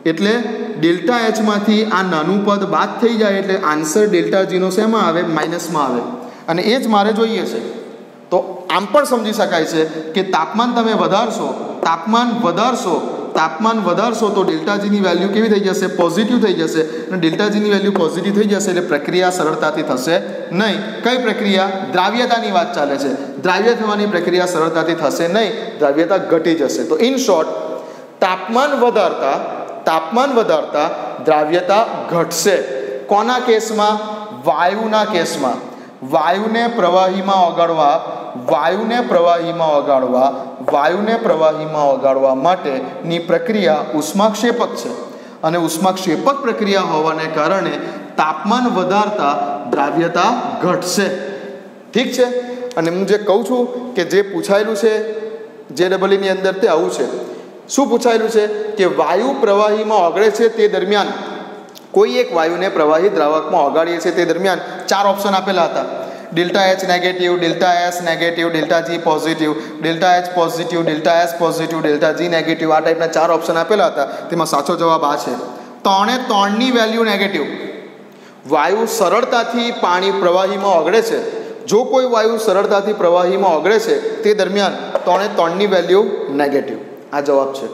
એટલે ડેલ્ટા એચમાંથી આ નાનું પદ બાદ થઈ જાય એટલે આન્સર ડેલ્ટા જીનો શેમાં આવે? માઇનસમાં આવે. અને એ જ મારે જોઈએ છે. તો આમ પણ સમજી શકાય છે કે તાપમાન તમે વધારશો, તાપમાન વધારશો તાપમાન વધારશો તો ડેલ્ટાજીની વેલ્યુ કેવી થઈ જશે? પોઝિટિવ થઈ જશે. અને ડેલ્ટાજીની વેલ્યુ પોઝિટિવ થઈ જશે એટલે પ્રક્રિયા સરળતાથી થશે નહીં. કઈ પ્રક્રિયા? દ્રાવ્યતાની વાત ચાલે છે. દ્રાવ્ય થવાની પ્રક્રિયા સરળતાથી થશે નહીં. દ્રાવ્યતા ઘટી જશે. તો ઇન શોર્ટ તાપમાન વધારતા તાપમાન વધારતા દ્રાવ્યતા ઘટશે. કોના કેસમાં? વાયુના કેસમાં. વાયુને પ્રવાહીમાં ઓગાળવા, વાયુને પ્રવાહીમાં ઓગાળવા વાયુને પ્રવાહીમાં ઓગાળવા માટેની પ્રક્રિયા ઉષ્માક્ષેપક છે. અને ઉષ્માક્ષેપક પ્રક્રિયા હોવાને કારણે તાપમાન વધારતા દ્રાવ્યતા ઘટશે. ઠીક છે? અને હું જે કહું છું કે જે પૂછાયેલું છે, જે ડબલની અંદર તે આવું છે. શું પૂછાયેલું છે કે વાયુ પ્રવાહીમાં ઓગળે છે તે દરમિયાન? કોઈ એક વાયુને પ્રવાહી દ્રાવકમાં ઓગાળીએ છીએ તે દરમિયાન ચાર ઓપ્શન આપેલા હતા. Delta H negative delta S negative delta G positive delta H positive delta S positive delta G negative આ ટાઈપના ચાર ઓપ્શન આપેલા હતા. તેમાં સાચો જવાબ આ છે. ત્રણે ત્રણની વેલ્યુ નેગેટિવ વાયુ સરળતાથી પાણી પ્રવાહીમાં ઓગળે છે. જો કોઈ વાયુ સરળતાથી પ્રવાહીમાં ઓગળે છે, તે દરમિયાન ત્રણે ત્રણની વેલ્યુ નેગેટિવ આ જવાબ છે.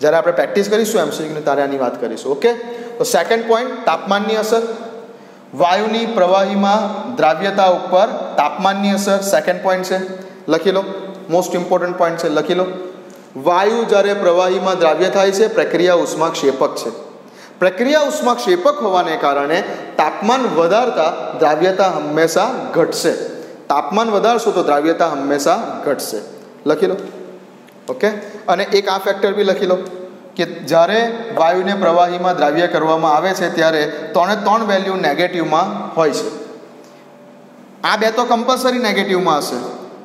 જ્યારે આપણે પ્રેક્ટિસ કરીશું એમસીક્યુની ત્યારે આની વાત કરીશું ઓકે તો સેકન્ડ પોઈન્ટ તાપમાનની અસર. વાયુની પ્રવાહીમાં દ્રાવ્યતા ઉપર તાપમાનની અસર સેકન્ડ પોઈન્ટ છે. લખી લો. મોસ્ટ ઇમ્પોર્ટન્ટ પોઈન્ટ છે. લખી લો. વાયુ જ્યારે પ્રવાહીમાં દ્રાવ્ય થાય છે, પ્રક્રિયા ઉષ્માક્ષેપક છે. પ્રક્રિયા ઉષ્માક્ષેપક હોવાને કારણે તાપમાન વધારતા દ્રાવ્યતા હંમેશા ઘટશે. તાપમાન વધારશો તો દ્રાવ્યતા હંમેશા ઘટશે. લખી લો. ઓકે? અને એક આ ફેક્ટર બી લખી લો. કે જ્યારે વાયુને પ્રવાહીમાં દ્રાવ્ય કરવામાં આવે છે, ત્યારે ત્રણે ત્રણ વેલ્યુ નેગેટિવમાં હોય છે. આ બે તો કમ્પલસરી નેગેટિવમાં હશે.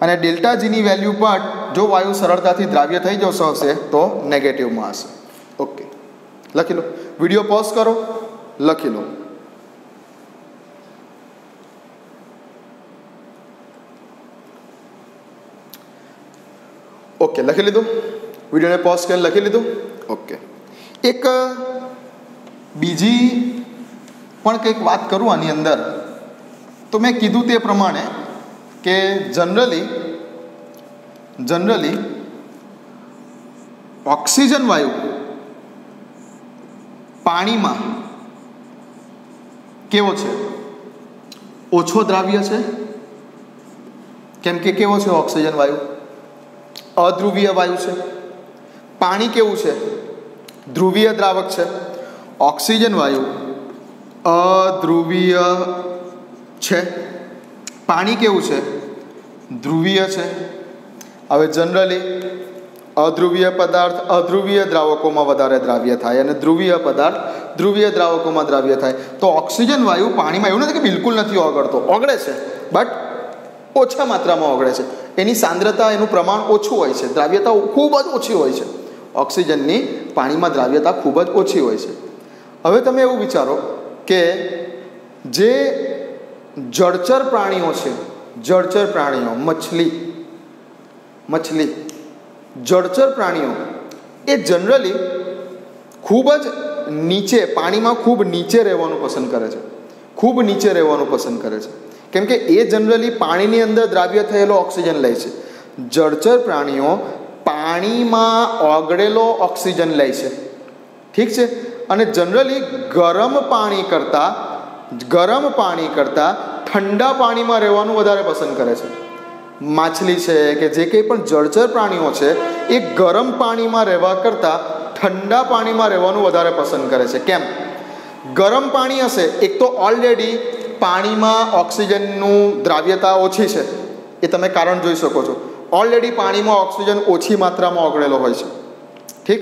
અને ડેલ્ટા જીની વેલ્યુ પણ જો વાયુ સરળતાથી દ્રાવ્ય થઈ જશો હશે, તો નેગેટિવમાં હશે. ઓકે લખી લો. વીડિયો પોઝ કરો. લખી લો. ઓકે લખી લીધું? વિડીયોને પોઝ કરીને લખી લીધું? ઓકે. એક બીજી પણ કંઈક વાત કરું આની અંદર. તો મેં કીધું તે પ્રમાણે કે જનરલી જનરલી ઓક્સિજન વાયુ પાણીમાં કેવો છે? ઓછો દ્રાવ્ય છે? કેમ કે કેવો છે ઓક્સિજન વાયુ? અધ્રુવીય વાયુ છે? પાણી કેવું છે? ધ્રુવીય દ્રાવક છે. ઓક્સિજન વાયુ અધ્રુવીય છે. પાણી કેવું છે? ધ્રુવીય છે. હવે જનરલી અધ્રુવીય પદાર્થ અધ્રુવીય દ્રાવકોમાં વધારે દ્રાવ્ય થાય અને ધ્રુવીય પદાર્થ ધ્રુવીય દ્રાવકોમાં દ્રાવ્ય થાય. તો ઓક્સિજન વાયુ પાણીમાં એવું નથી કે બિલકુલ નથી ઓગળતો. ઓગળે છે, બટ ઓછા માત્રામાં ઓગળે છે. એની સાંદ્રતા, એનું પ્રમાણ ઓછું હોય છે. દ્રાવ્યતા ખૂબ જ ઓછી હોય છે. ઓક્સિજનની પાણીમાં દ્રાવ્યતા ખૂબ જ ઓછી હોય છે. હવે તમે એવું વિચારો કે જે જળચર પ્રાણીઓ છે, જળચર પ્રાણીઓ, મછલી મછલી, જળચર પ્રાણીઓ, એ જનરલી ખૂબ જ નીચે, પાણીમાં ખૂબ નીચે રહેવાનું પસંદ કરે છે. ખૂબ નીચે રહેવાનું પસંદ કરે છે. કેમ કે એ જનરલી પાણીની અંદર દ્રાવ્ય થયેલો ઓક્સિજન લે છે. જળચર પ્રાણીઓ પાણીમાં ઓગળેલો ઓક્સિજન લે છે. ઠીક છે? અને જનરલી ગરમ પાણી કરતાં, ગરમ પાણી કરતાં ઠંડા પાણીમાં રહેવાનું વધારે પસંદ કરે છે. માછલી છે કે જે કંઈ પણ જળચર પ્રાણીઓ છે, એ ગરમ પાણીમાં રહેવા કરતાં ઠંડા પાણીમાં રહેવાનું વધારે પસંદ કરે છે. કેમ? ગરમ પાણી હશે, એક તો ઓલરેડી પાણીમાં ઓક્સિજનનું દ્રાવ્યતા ઓછી છે. એ તમે કારણ જોઈ શકો છો. ઓલરેડી પાણીમાં ઓક્સિજન ઓછી માત્રામાં ઓગળેલો હોય છે. ઠીક?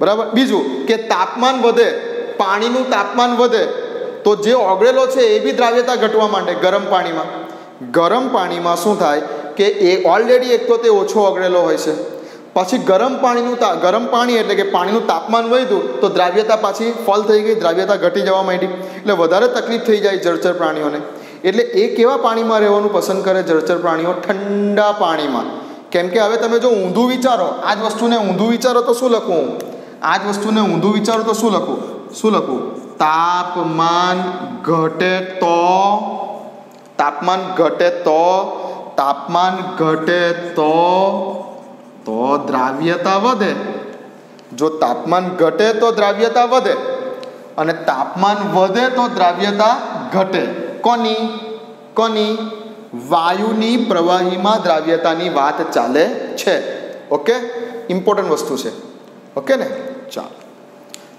બરાબર? બીજું કે તાપમાન વધે, પાણીનું તાપમાન વધે, તો જે ઓગળેલો છે એ બી દ્રાવ્યતા ઘટવા માંડે ગરમ પાણીમાં. ગરમ પાણીમાં શું થાય કે એ ઓલરેડી એક તો તે ઓછો ઓગળેલો હોય છે. પછી ગરમ પાણીનું ગરમ પાણી એટલે કે પાણીનું તાપમાન વધ્યું, તો દ્રાવ્યતા પાછી ફલ થઈ ગઈ, દ્રાવ્યતા ઘટી જવા માંડી. એટલે વધારે તકલીફ થઈ જાય જળચર પ્રાણીઓને. એટલે એ કેવા પાણીમાં રહેવાનું પસંદ કરે જળચર પ્રાણીઓ? ઠંડા પાણીમાં. કેમ કે હવે તમે જો ઊંધું વિચારો, આ જ વસ્તુને ઊંધું વિચારો તો શું લખું આ જ વસ્તુને ઊંધું વિચારો તો શું લખું શું લખું તાપમાન ઘટે તો, તાપમાન ઘટે તો, તાપમાન ઘટે તો તો દ્રાવ્યતા વધે. જો તાપમાન ઘટે તો દ્રાવ્યતા વધે અને તાપમાન વધે તો દ્રાવ્યતા ઘટે. કોની? કોની? વાયુની પ્રવાહીમાં દ્રાવ્યતાની વાત ચાલે છે. ઓકે? ઇમ્પોર્ટન્ટ વસ્તુ છે. ઓકે ને? ચાલો.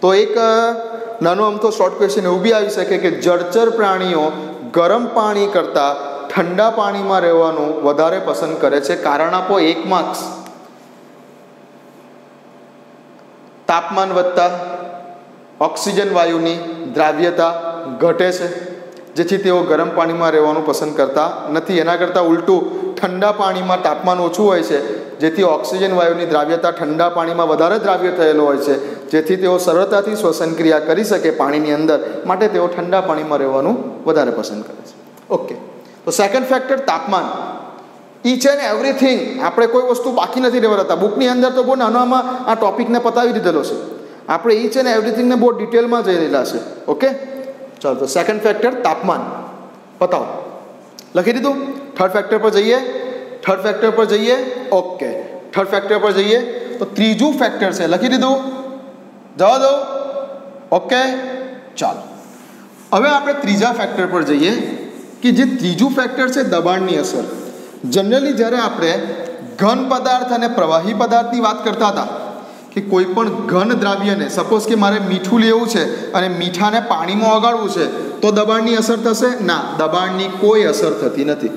તો એક નાનો તો શોર્ટ ક્વેશ્ચન એવું બી આવી શકે કે જળચર પ્રાણીઓ ગરમ પાણી કરતાં ઠંડા પાણીમાં રહેવાનું વધારે પસંદ કરે છે. કારણ આપો એક માર્ક્સ તાપમાન વધતા, ઓક્સિજન વાયુની દ્રાવ્યતા ઘટે છે. જેથી તેઓ ગરમ પાણીમાં રહેવાનું પસંદ કરતા નથી. એના કરતાં ઉલટું ઠંડા પાણીમાં તાપમાન ઓછું હોય છે, જેથી ઓક્સિજન વાયુની દ્રાવ્યતા ઠંડા પાણીમાં વધારે દ્રાવ્ય થયેલો હોય છે. જેથી તેઓ સરળતાથી શ્વસન ક્રિયા કરી શકે પાણીની અંદર. માટે તેઓ ઠંડા પાણીમાં રહેવાનું વધારે પસંદ કરે છે. ઓકે તો સેકન્ડ ફેક્ટર તાપમાન. ઈચ એન્ડ એવરીથિંગ આપણે કોઈ વસ્તુ બાકી નથી રહેવા બુકની અંદર તો બહુ નાનામાં આ ટોપિકને પતાવી દીધેલો છે. આપણે ઈચ એન્ડ એવરીથિંગને બહુ ડિટેલમાં જઈ રહેલા છે. ઓકે ચાલો તો સેકન્ડ ફેક્ટર તાપમાન બતાવો લખી દીધું થર્ડ ફેક્ટર પર જઈએ થર્ડ ફેક્ટર પર જઈએ ઓકે થર્ડ ફેક્ટર પર જઈએ તો ત્રીજું ફેક્ટર છે લખી દીધું જવા દો ઓકે ચાલો હવે આપણે ત્રીજા ફેક્ટર પર જઈએ કે જે ત્રીજું ફેક્ટર છે દબાણની અસર જનરલી જ્યારે આપણે ઘન પદાર્થ અને પ્રવાહી પદાર્થની વાત કરતા હતા કે કોઈ પણ ઘન દ્રાવ્યને સપોઝ કે મારે મીઠું લેવું છે અને મીઠાને પાણીમાં ઓગાળવું છે, તો દબાણની અસર થશે? ના, દબાણની કોઈ અસર થતી નથી.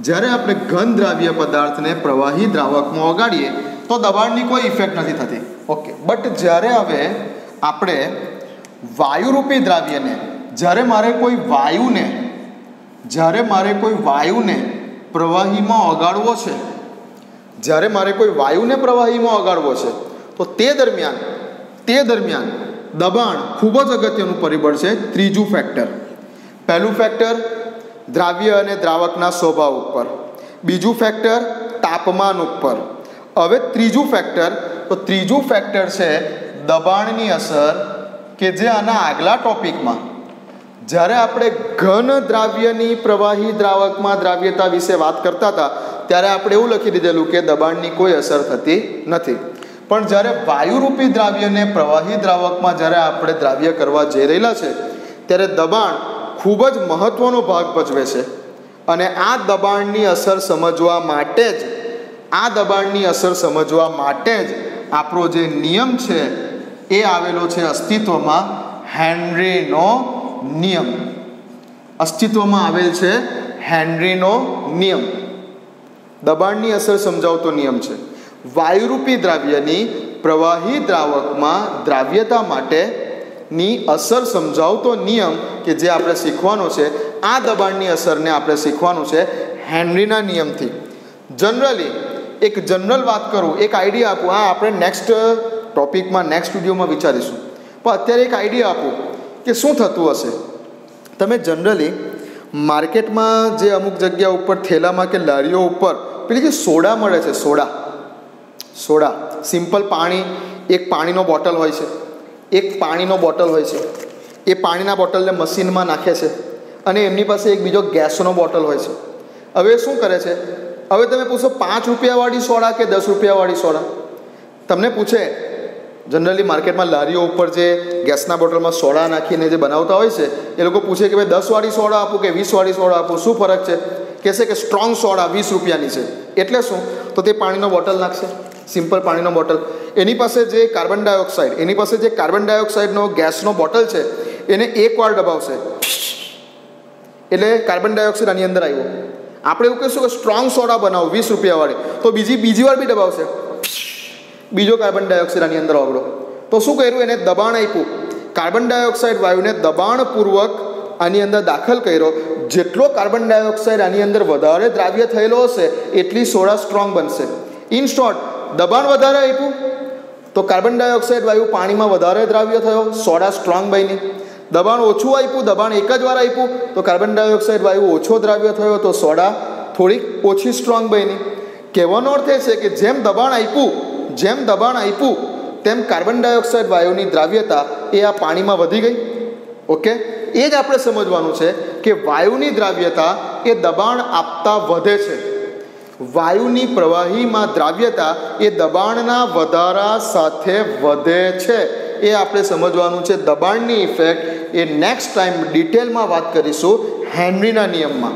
જ્યારે આપણે ઘન દ્રાવ્ય પદાર્થને પ્રવાહી દ્રાવકમાં ઓગાળીએ, તો દબાણની કોઈ ઇફેક્ટ નથી થતી. ઓકે બટ જ્યારે હવે આપણે વાયુરૂપી દ્રાવ્યને, જ્યારે મારે કોઈ વાયુને, જ્યારે મારે કોઈ વાયુને પ્રવાહીમાં ઓગાળવો છે, જ્યારે મારે કોઈ વાયુને પ્રવાહીમાં ઓગાળવો છે તો તે દરમિયાન તે દરમિયાન દબાણ ખૂબ જ અગત્યનું પરિબળ છે ત્રીજું ફેક્ટર પહેલું ફેક્ટર દ્રાવ્ય અને દ્રાવકના સ્વભાવ ઉપર. બીજું ફેક્ટર તાપમાન ઉપર. હવે ત્રીજું ફેક્ટર તો ત્રીજું ફેક્ટર છે દબાણની અસર કે જે આના આગલા ટોપિકમાં. જ્યારે આપણે ઘન દ્રાવ્યની પ્રવાહી દ્રાવકમાં દ્રાવ્યતા વિશે વાત કરતા હતા, ત્યારે આપણે એવું લખી દીધેલું કે દબાણની કોઈ અસર થતી નથી. પણ જ્યારે વાયુરૂપી દ્રાવ્યને પ્રવાહી દ્રાવકમાં જ્યારે આપણે દ્રાવ્ય કરવા જઈ રહેલા છે, ત્યારે દબાણ ખૂબ જ મહત્ત્વનો ભાગ ભજવે છે. અને આ દબાણની અસર સમજવા માટે જ, આ દબાણની અસર સમજવા માટે જ આપણો જે નિયમ છે, એ આવેલો છે અસ્તિત્વમાં હેનરીનો નિયમ. અસ્તિત્વમાં આવેલ છે હેનરીનો નિયમ. દબાણની અસર સમજાવતો નિયમ છે. વાયુરૂપી દ્રાવ્યની પ્રવાહી દ્રાવકમાં દ્રાવ્યતા માટેની અસર સમજાવતો નિયમ કે જે આપણે શીખવાનો છે, આ દબાણની અસરને આપણે શીખવાનું છે હેનરીના નિયમથી. જનરલી એક જનરલ વાત કરું, એક આઈડિયા આપું, આ આપણે નેક્સ્ટ ટોપિકમાં નેક્સ્ટ વિડીયોમાં વિચારીશું. પણ અત્યારે એક આઈડિયા આપું કે શું થતું હશે? તમે જનરલી માર્કેટમાં જે અમુક જગ્યા ઉપર, થેલામાં કે લારીઓ ઉપર, પેલી જે સોડા મળે છે, સોડા સોડા. સિમ્પલ પાણી, એક પાણીનો બોટલ હોય છે. એક પાણીનો બોટલ હોય છે. એ પાણીના બોટલને મશીનમાં નાખે છે અને એમની પાસે એક બીજો ગેસનો બોટલ હોય છે. હવે શું કરે છે? હવે તમે પૂછો પાંચ રૂપિયાવાળી સોડા કે દસ રૂપિયાવાળી સોડા? તમને પૂછે જનરલી માર્કેટમાં લારીઓ ઉપર જે ગેસના બોટલમાં સોડા નાખીને જે બનાવતા હોય છે, એ લોકો પૂછે કે ભાઈ, દસવાળી સોડા આપું કે વીસવાળી સોડા આપું? શું ફરક છે? કહેશે કે સ્ટ્રોંગ સોડા વીસ રૂપિયાની છે. એટલે શું? તો તે પાણીનો બોટલ નાખશે. સિમ્પલ પાણીનો બોટલ. એની પાસે જે કાર્બન ડાયોક્સાઇડ, એની પાસે જે કાર્બન ડાયોક્સાઇડનો ગેસનો બોટલ છે, એને એકવાર દબાવશે. એટલે કાર્બન ડાયોક્સાઇડ આની અંદર આવ્યો. આપણે એવું કહીશું કે સ્ટ્રોંગ સોડા બનાવો, વીસ રૂપિયાવાળી. તો બીજી બીજી વાર બી દબાવશે. બીજો કાર્બન ડાયોક્સાઇડ આની અંદર ઓગળો તો શું કર્યું? એને દબાણ આપ્યું. કાર્બન ડાયોક્સાઇડ વાયુને દબાણપૂર્વક આની અંદર દાખલ કર્યો. જેટલો કાર્બન ડાયોક્સાઇડ આની અંદર વધારે દ્રાવ્ય થયેલો હશે, એટલી સોડા સ્ટ્રોંગ બનશે. ઇન શોર્ટ દબાણ વધારે આપ્યું. તો કાર્બન ડાયોક્સાઇડ વાયુ પાણીમાં વધારે દ્રાવ્ય થયો, સોડા સ્ટ્રોંગ બની. દબાણ ઓછું આપ્યું, દબાણ એક જ વાર આપ્યું. તો કાર્બન ડાયોક્સાઇડ વાયુ ઓછો દ્રાવ્ય થયો, તો સોડા થોડીક ઓછી સ્ટ્રોંગ બની. કહેવાનો અર્થ એ છે કે જેમ દબાણ આપ્યું, જેમ દબાણ આપ્યું, તેમ કાર્બન ડાયોક્સાઇડ વાયુની દ્રાવ્યતા એ આ પાણીમાં વધી ગઈ. ઓકે? એ જ આપણે સમજવાનું છે કે વાયુની દ્રાવ્યતા એ દબાણ આપતા વધે છે. વાયુની પ્રવાહીમાં દ્રાવ્યતા એ દબાણના વધારા સાથે વધે છે. એ આપણે સમજવાનું છે. દબાણની ઇફેક્ટ એ નેક્સ્ટ ટાઈમ ડિટેલમાં વાત કરીશું હેનરીના નિયમમાં.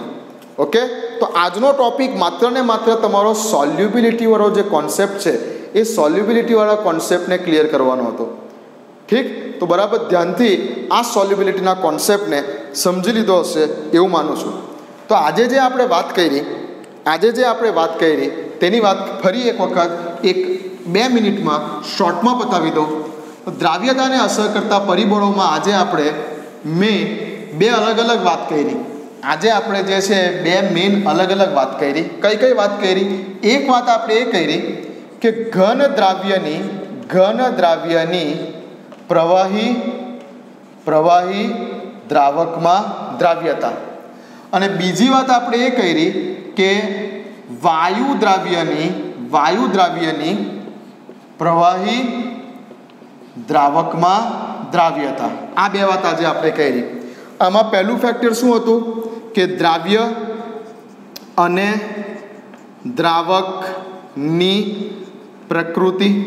ઓકે તો આજનો ટોપિક માત્ર ને માત્ર તમારો સોલ્યુબિલિટીવાળો જે કોન્સેપ્ટ છે, એ સોલ્યુબિલિટીવાળા કોન્સેપ્ટને ક્લિયર કરવાનો હતો. ઠીક? તો બરાબર ધ્યાનથી આ સોલ્યુબિલિટીના કોન્સેપ્ટને સમજી લીધો હશે એવું માનું છું. તો આજે જે આપણે વાત કરી આજે જે આપણે વાત કરી, તેની વાત ફરી એક વખત, એક બે મિનિટમાં શોર્ટમાં બતાવી દઉં. દ્રાવ્યતાને અસર કરતા પરિબળોમાં આજે આપણે મેં બે અલગ અલગ વાત કરી. આજે આપણે જે છે, બે મેઇન અલગ અલગ વાત કરી. કઈ કઈ વાત કરી? એક વાત આપણે એ કરી કે ઘન દ્રાવ્યની ઘન દ્રાવ્યની પ્રવાહી પ્રવાહી દ્રાવકમાં દ્રાવ્યતા. અને બીજી વાત આપણે એ કરી કે વાયુ દ્રાવ્યની વાયુ દ્રાવ્યની પ્રવાહી દ્રાવકમાં દ્રાવ્યતા. આ બે વાત આજે આપણે કરી. આમાં પહેલું ફેક્ટર શું હતું? કે દ્રાવ્ય અને દ્રાવકની પ્રકૃતિ.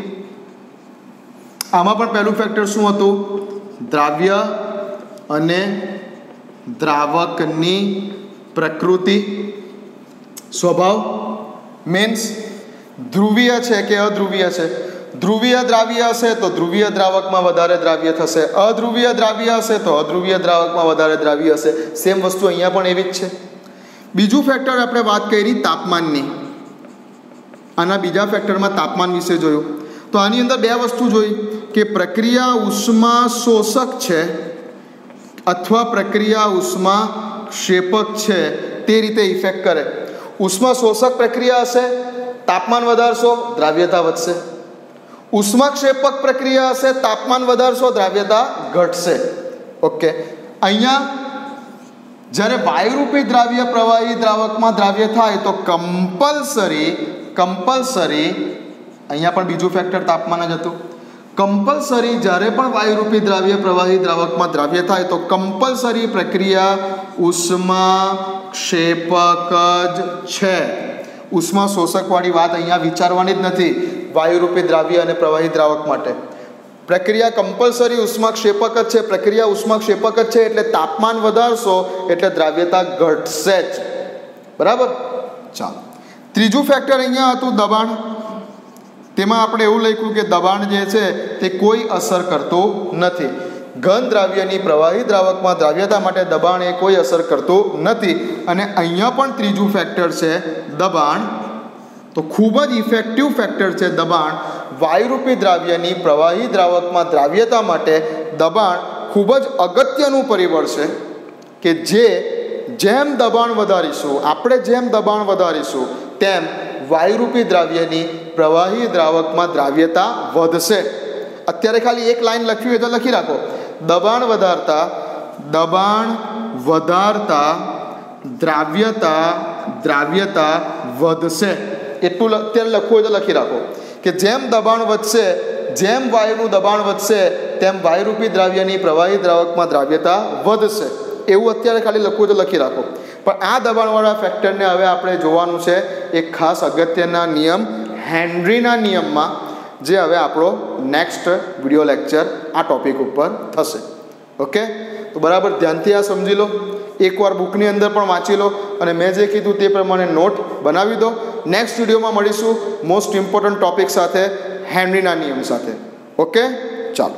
આમાં પણ પહેલું ફેક્ટર શું હતું? દ્રાવ્ય અને દ્રાવકની પ્રકૃતિ, સ્વભાવ મીન્સ ધ્રુવીય છે કે અધ્રુવીય છે? ધ્રુવીય દ્રાવ્ય હશે તો ધ્રુવીય દ્રાવકમાં વધારે દ્રાવ્ય થશે. અધ્રુવીય દ્રાવ્ય હશે તો અધ્રુવીય દ્રાવકમાં વધારે દ્રાવ્ય હશે. સેમ વસ્તુ અહીંયા પણ એવી જ છે. બીજું ફેક્ટર આપણે વાત કરી તાપમાનની. આના બીજા ફેક્ટરમાં તાપમાન વિશે જોયું. તો આની અંદર બે વસ્તુ જોઈ કે પ્રક્રિયા ઉષ્મા શોષક છે. અથવા પ્રક્રિયા ઉષ્મા ક્ષેપક છે, તે રીતે ઇફેક્ટ કરે. ઉષ્મા શોષક પ્રક્રિયા હશે, તાપમાન વધારશો, દ્રાવ્યતા વધશે. ઉષ્માક્ષેપક પ્રક્રિયા હશે, તાપમાન વધારશો, દ્રાવ્યતા ઘટશે. ઓકે. અહીંયા જ્યારે વાયુરૂપી દ્રાવ્ય પ્રવાહી દ્રાવકમાં દ્રાવ્ય થાય, તો કમ્પલસરી કમ્પલસરી અહીંયા પણ બીજું ફેક્ટર તાપમાન જ હતું. કમ્પલસરી જ્યારે પણ વાયુરૂપી દ્રાવ્ય પ્રવાહી દ્રાવકમાં દ્રાવ્ય થાય તો કમ્પલસરી પ્રક્રિયા ઉષ્મા ક્ષેપક જ છે. ઉષ્મા શોષકવાળી વાત અહીંયા વિચારવાની જ નથી વાયુરૂપી દ્રાવ્ય અને પ્રવાહી દ્રાવક માટે. પ્રક્રિયા કમ્પલસરી ઉષ્માક્ષેપક જ છે. પ્રક્રિયા ઉષ્માક્ષેપક જ છે એટલે તાપમાન વધારશો એટલે દ્રાવ્યતા ઘટશે જ. બરાબર? ચાલો. ત્રીજું ફેક્ટર અહીંયા હતું દબાણ. તેમાં આપણે એવું લખ્યું કે દબાણ જે છે તે કોઈ અસર કરતું નથી. ઘન દ્રાવ્યની પ્રવાહી દ્રાવકમાં દ્રાવ્યતા માટે દબાણ એ કોઈ અસર કરતું નથી. અને અહીંયા પણ ત્રીજું ફેક્ટર છે દબાણ. તો ખૂબ જ ઇફેક્ટિવ ફેક્ટર છે દબાણ. વાયુરૂપી દ્રાવ્યની પ્રવાહી દ્રાવકમાં દ્રાવ્યતા માટે દબાણ ખૂબ જ અગત્યનું પરિબળ છે કે જે જેમ દબાણ વધારીશું, આપણે જેમ દબાણ વધારીશું, તેમ વાયુરૂપી દ્રાવ્યની પ્રવાહી દ્રાવકમાં દ્રાવ્યતા વધશે. અત્યારે ખાલી એક લાઈન લખવી હોય તો લખી રાખો. દબાણ વધારતા દબાણ વધારતા, દ્રાવ્યતા દ્રાવ્યતા વધશે. એટલું અત્યારે લખવું હોય તો લખી રાખો કે જેમ દબાણ વધશે, જેમ વાયુનું દબાણ વધશે, તેમ વાયુરૂપી દ્રાવ્યની પ્રવાહી દ્રાવકમાં દ્રાવ્યતા વધશે. એવું અત્યારે ખાલી લખવું તો લખી રાખો. પણ આ દબાણવાળા ફેક્ટરને હવે આપણે જોવાનું છે એક ખાસ અગત્યના નિયમ હેનરીના નિયમમાં જે હવે આપણો નેક્સ્ટ વીડિયો લેક્ચર આ ટોપિક ઉપર થશે. ઓકે તો બરાબર ધ્યાનથી આ સમજી લો. એકવાર બુકની અંદર પણ વાંચી લો અને મેં જે કીધું તે પ્રમાણે નોટ બનાવી દો. નેક્સ્ટ વિડીયોમાં મળીશું. મોસ્ટ ઇમ્પોર્ટન્ટ ટોપિક સાથે હેનરીના નિયમ સાથે. ઓકે ચાલો.